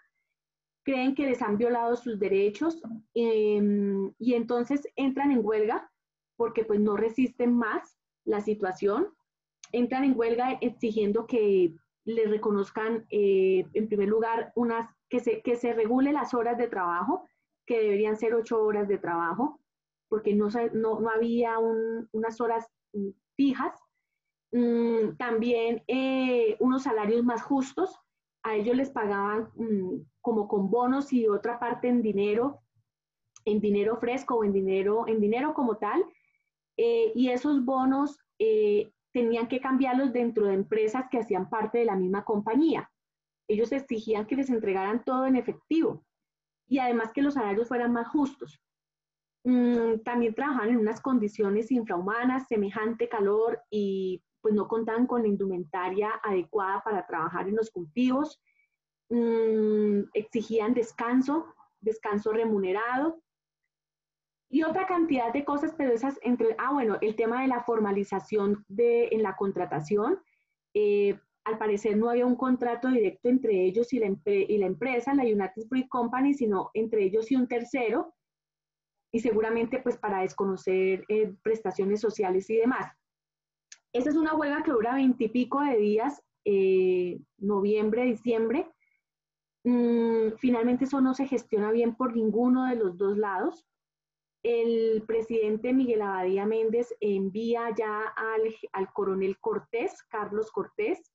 Creen que les han violado sus derechos em, y entonces entran en huelga porque pues no resisten más la situación. Entran en huelga exigiendo que le reconozcan, eh, en primer lugar, unas, que, se, que se regule las horas de trabajo, que deberían ser ocho horas de trabajo, porque no, no, no había unas horas fijas. Mm, también eh, unos salarios más justos a ellos les pagaban mm, como con bonos y otra parte en dinero, en dinero fresco o en dinero, en dinero como tal, eh, y esos bonos eh, tenían que cambiarlos dentro de empresas que hacían parte de la misma compañía. Ellos exigían que les entregaran todo en efectivo y además que los salarios fueran más justos. Mm, también trabajaban en unas condiciones infrahumanas, semejante calor y pues no contaban con la indumentaria adecuada para trabajar en los cultivos. Mm, exigían descanso, descanso remunerado y otra cantidad de cosas, pero esas entre, ah, bueno, el tema de la formalización de, en la contratación. Eh, al parecer no había un contrato directo entre ellos y la, empresa, la United Fruit Company, sino entre ellos y un tercero, y seguramente pues para desconocer eh, prestaciones sociales y demás. Esa es una huelga que dura veintipico de días, eh, noviembre, diciembre. Mm, finalmente eso no se gestiona bien por ninguno de los dos lados. El presidente Miguel Abadía Méndez envía ya al, coronel Cortés, Carlos Cortés,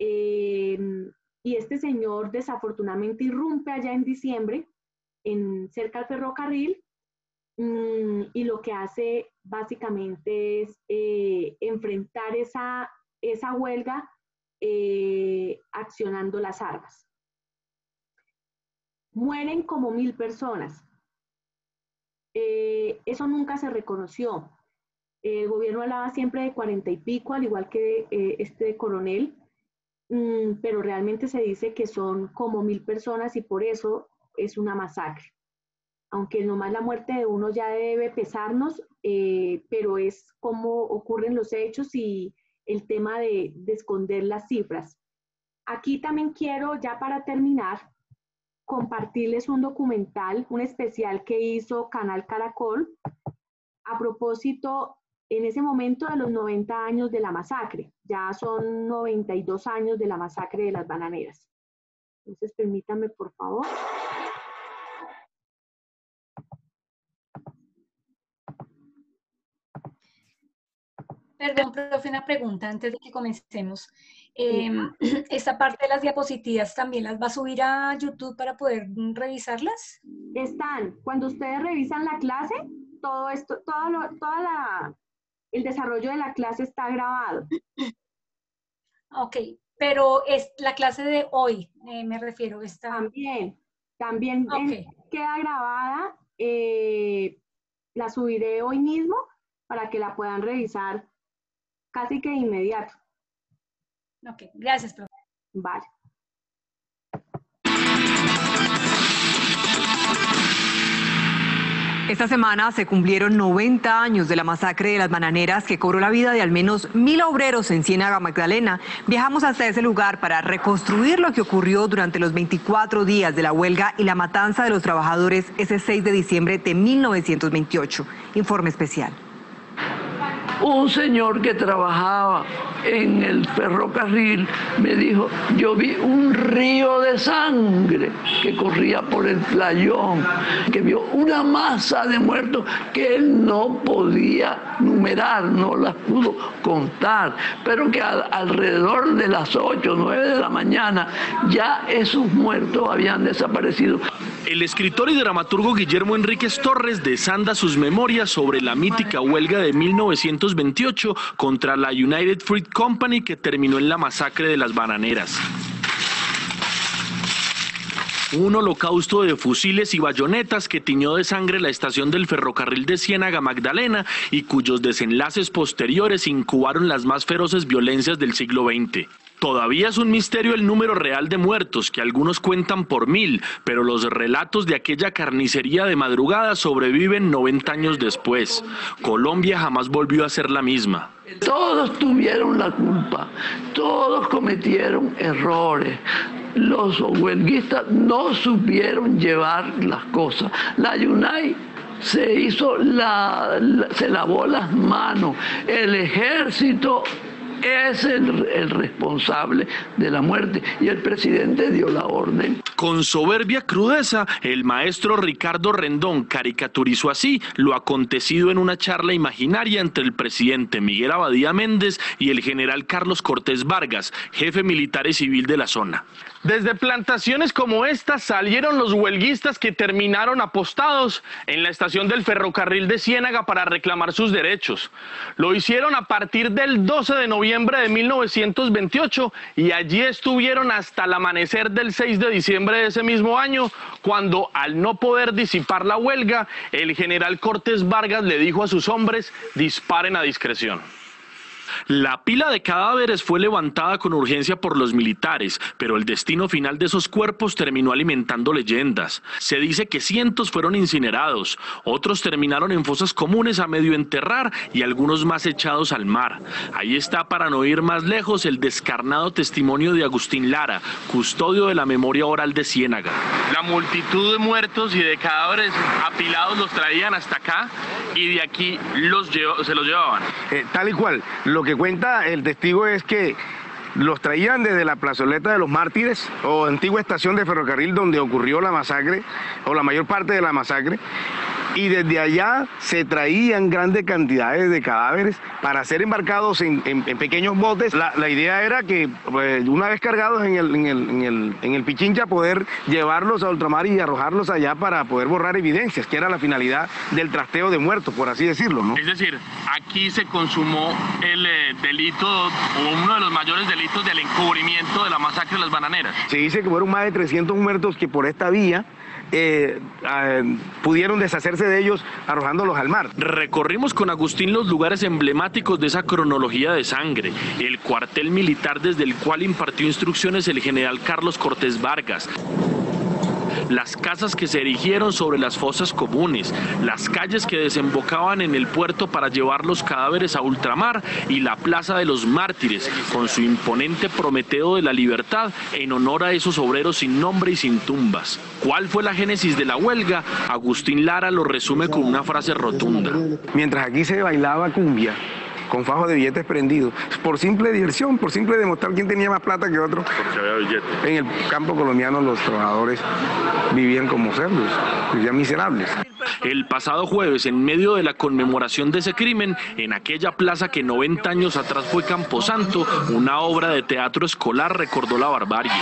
eh, y este señor desafortunadamente irrumpe allá en diciembre, en, cerca del ferrocarril, y lo que hace básicamente es eh, enfrentar esa, esa huelga eh, accionando las armas. Mueren como mil personas. Eh, eso nunca se reconoció. El gobierno hablaba siempre de cuarenta y pico, al igual que este coronel, mm, pero realmente se dice que son como mil personas y por eso es una masacre aunque nomás la muerte de uno ya debe pesarnos, eh, pero es cómo ocurren los hechos y el tema de, esconder las cifras. Aquí también quiero, ya para terminar, compartirles un documental, un especial que hizo Canal Caracol a propósito en ese momento de los 90 años de la masacre. Ya son 92 años de la masacre de las bananeras. Entonces, permítanme, por favor.
Perdón, profe, una pregunta antes de que comencemos. Em, [CLEARS THROAT] ¿Esta parte de las diapositivas también las va a subir a YouTube para poder revisarlas?
Están. Cuando ustedes revisan la clase, todo esto, todo lo, toda la, el desarrollo de la clase está grabado.
Ok, pero es la clase de hoy, eh, me refiero. Está...
También, también queda grabada. Eh, la subiré hoy mismo para que la puedan revisar casi que inmediato.
Ok, gracias, profe.
Vale.
Esta semana se cumplieron 90 años de la masacre de las bananeras que cobró la vida de al menos mil obreros en Ciénaga Magdalena. Viajamos hasta ese lugar para reconstruir lo que ocurrió durante los 24 días de la huelga y la matanza de los trabajadores ese 6 de diciembre de 1928. Informe especial
un señor que trabajaba en el ferrocarril me dijo, yo vi un río de sangre que corría por el playón, que vio una masa de muertos que él no podía numerar, no las pudo contar, pero que alrededor de las 8 o 9 de la mañana ya esos muertos habían desaparecido.
El escritor y dramaturgo Guillermo Enríquez Torres desanda sus memorias sobre la mítica huelga de 1928 contra la United Fruit Company que terminó en la masacre de las bananeras. Un holocausto de fusiles y bayonetas que tiñó de sangre la estación del ferrocarril de Ciénaga Magdalena y cuyos desenlaces posteriores incubaron las más feroces violencias del siglo XX. Todavía es un misterio el número real de muertos, que algunos cuentan por mil, pero los relatos de aquella carnicería de madrugada sobreviven 90 años después. Colombia jamás volvió a ser la misma.
Todos tuvieron la culpa, todos cometieron errores. Los huelguistas no supieron llevar las cosas. La Yunay se hizo la, se lavó las manos. El ejército es el, responsable de la muerte y el presidente dio la orden.
Con soberbia crudeza, el maestro Ricardo Rendón caricaturizó así lo acontecido en una charla imaginaria entre el presidente Miguel Abadía Méndez y el general Carlos Cortés Vargas, jefe militar y civil de la zona. Desde plantaciones como esta salieron los huelguistas que terminaron apostados en la estación del ferrocarril de Ciénaga para reclamar sus derechos. Lo hicieron a partir del 12 de noviembre de 1928 y allí estuvieron hasta el amanecer del 6 de diciembre de ese mismo año, cuando al no poder disipar la huelga, el general Cortés Vargas le dijo a sus hombres, disparen a discreción. La pila de cadáveres fue levantada con urgencia por los militares, pero el destino final de esos cuerpos terminó alimentando leyendas. Se dice que cientos fueron incinerados, otros terminaron en fosas comunes a medio enterrar y algunos más echados al mar. Ahí está, para no ir más lejos, el descarnado testimonio de Agustín Lara, custodio de la memoria oral de Ciénaga. La multitud de muertos y de cadáveres apilados los traían hasta acá y de aquí los se los llevaban.
Eh, tal y cual. Lo que cuenta el testigo es que los traían desde la plazoleta de los mártires o antigua estación de ferrocarril donde ocurrió la masacre o la mayor parte de la masacre y desde allá se traían grandes cantidades de cadáveres para ser embarcados en, pequeños botes. La, idea era que pues, una vez cargados en el, en, el, Pichincha poder llevarlos a ultramar y arrojarlos allá para poder borrar evidencias, que era la finalidad del trasteo de muertos, por así decirlo. ¿no?
Es decir, aquí se consumó el eh, delito o uno de los mayores delitos del encubrimiento de la masacre de las bananeras.
Se dice que fueron más de 300 muertos que por esta vía eh, pudieron deshacerse de ellos arrojándolos al mar.
Recorrimos con Agustín los lugares emblemáticos de esa cronología de sangre, el cuartel militar desde el cual impartió instrucciones el general Carlos Cortés Vargas las casas que se erigieron sobre las fosas comunes, las calles que desembocaban en el puerto para llevar los cadáveres a ultramar y la Plaza de los Mártires, con su imponente Prometeo de la Libertad en honor a esos obreros sin nombre y sin tumbas. ¿Cuál fue la génesis de la huelga? Agustín Lara lo resume con una frase rotunda.
Mientras aquí se bailaba cumbia, con fajos de billetes prendidos, por simple diversión, por simple demostrar quién tenía más plata que otro.
Porque había billetes.
En el campo colombiano los trabajadores vivían como cerdos, vivían miserables.
El pasado jueves, en medio de la conmemoración de ese crimen, en aquella plaza que 90 años atrás fue Camposanto, una obra de teatro escolar recordó la barbarie.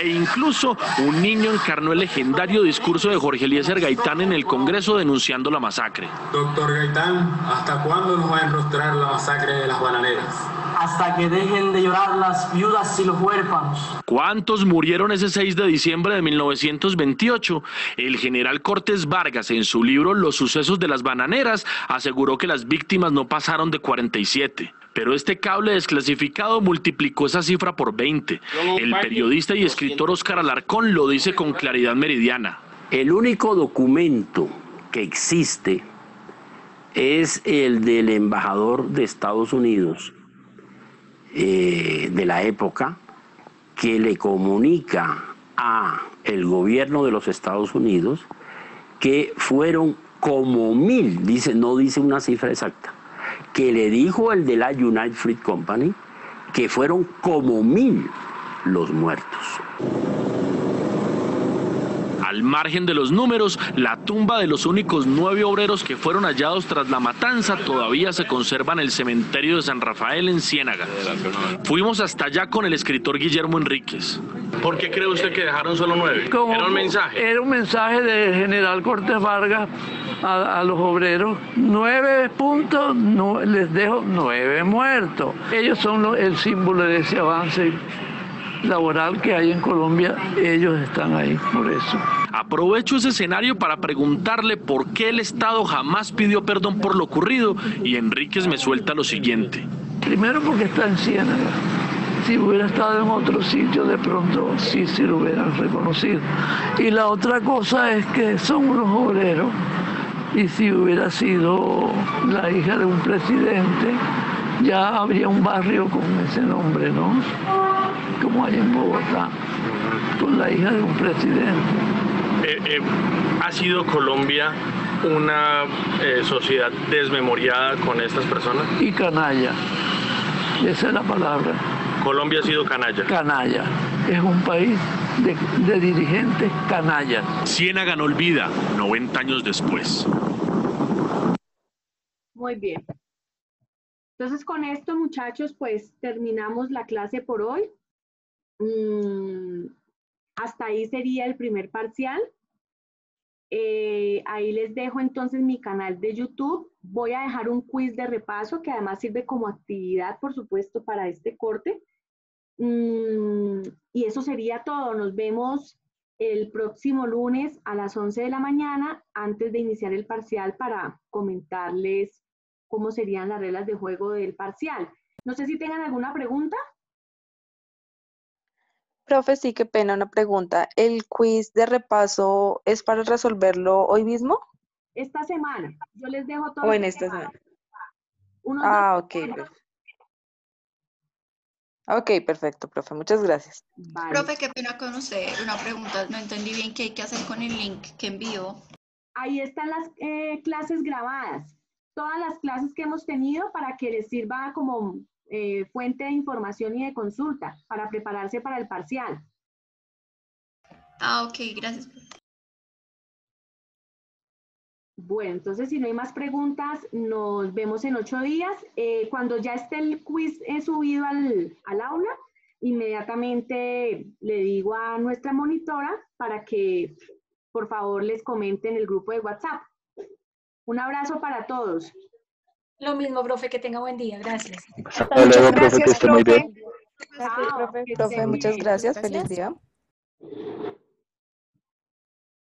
E incluso un niño encarnó el legendario discurso de Jorge Eliezer Gaitán en el Congreso denunciando la masacre.
Doctor Gaitán, ¿hasta cuándo nos va a enrostrar la masacre de las bananeras?
hasta que dejen de llorar las viudas y los huérfanos.
¿Cuántos murieron ese 6 de diciembre de 1928? El general Cortés Vargas, en su libro Los sucesos de las bananeras, aseguró que las víctimas no pasaron de 47 pero este cable desclasificado multiplicó esa cifra por 20. El periodista y escritor Oscar Alarcón lo dice con claridad meridiana.
El único documento que existe es el del embajador de Estados Unidos eh, de la época que le comunica a el gobierno de los Estados Unidos que fueron como mil, dice, no dice una cifra exacta, que le dijo el de la United Fruit Company que fueron como mil los muertos.
Al margen de los números, la tumba de los únicos nueve obreros que fueron hallados tras la matanza todavía se conserva en el cementerio de San Rafael en Ciénaga. Fuimos hasta allá con el escritor Guillermo Enríquez. ¿Por qué cree usted que dejaron solo nueve? ¿Era un mensaje?
Era un mensaje del general Cortés Vargas a, los obreros. Nueve puntos, no, les dejo nueve muertos. Ellos son el símbolo de ese avance laboral que hay en Colombia, ellos están ahí por eso.
Aprovecho ese escenario para preguntarle por qué el Estado jamás pidió perdón por lo ocurrido y Enríquez me suelta lo siguiente.
Primero porque está en Ciénaga. Si hubiera estado en otro sitio, de pronto sí se lo hubieran reconocido. Y la otra cosa es que son unos obreros y si hubiera sido la hija de un presidente, ya habría un barrio con ese nombre, ¿no? Como hay en Bogotá, con la hija de un presidente.
Eh, eh, ¿Ha sido Colombia una eh, sociedad desmemoriada con estas personas?
Y canalla, esa es la palabra.
Colombia ha sido canalla.
Canalla, es un país de, de dirigentes canallas.
Ciénaga no olvida, 90 años después.
Muy bien. Entonces, con esto, muchachos, pues terminamos la clase por hoy. Mm, hasta ahí sería el primer parcial. Eh, ahí les dejo entonces mi canal de YouTube. Voy a dejar un quiz de repaso que además sirve como actividad, por supuesto, para este corte. Mm, y eso sería todo. Nos vemos el próximo lunes a las 11 de la mañana antes de iniciar el parcial para comentarles cómo serían las reglas de juego del parcial. No sé si tengan alguna pregunta.
Profe, sí, qué pena, una pregunta. ¿El quiz de repaso es para resolverlo hoy mismo?
Esta semana. Yo les dejo todo.
O en esta semana. ah, ok. Perfecto. Ok, perfecto, profe. Muchas gracias.
Profe, qué pena con usted. Una pregunta, no entendí bien qué hay que hacer con el link que envió.
Ahí están las eh, clases grabadas todas las clases que hemos tenido para que les sirva como eh, fuente de información y de consulta para prepararse para el parcial.
Ah, ok, gracias.
Bueno, entonces si no hay más preguntas, nos vemos en ocho días. Eh, cuando ya esté el quiz eh, subido al, al aula, inmediatamente le digo a nuestra monitora para que por favor les comente en el grupo de WhatsApp. Un abrazo para todos.
Lo mismo, profe, que tenga buen día. Gracias.
Hasta luego, profe, que esté muy bien. Gracias, profe. Profe, muchas gracias. Feliz día.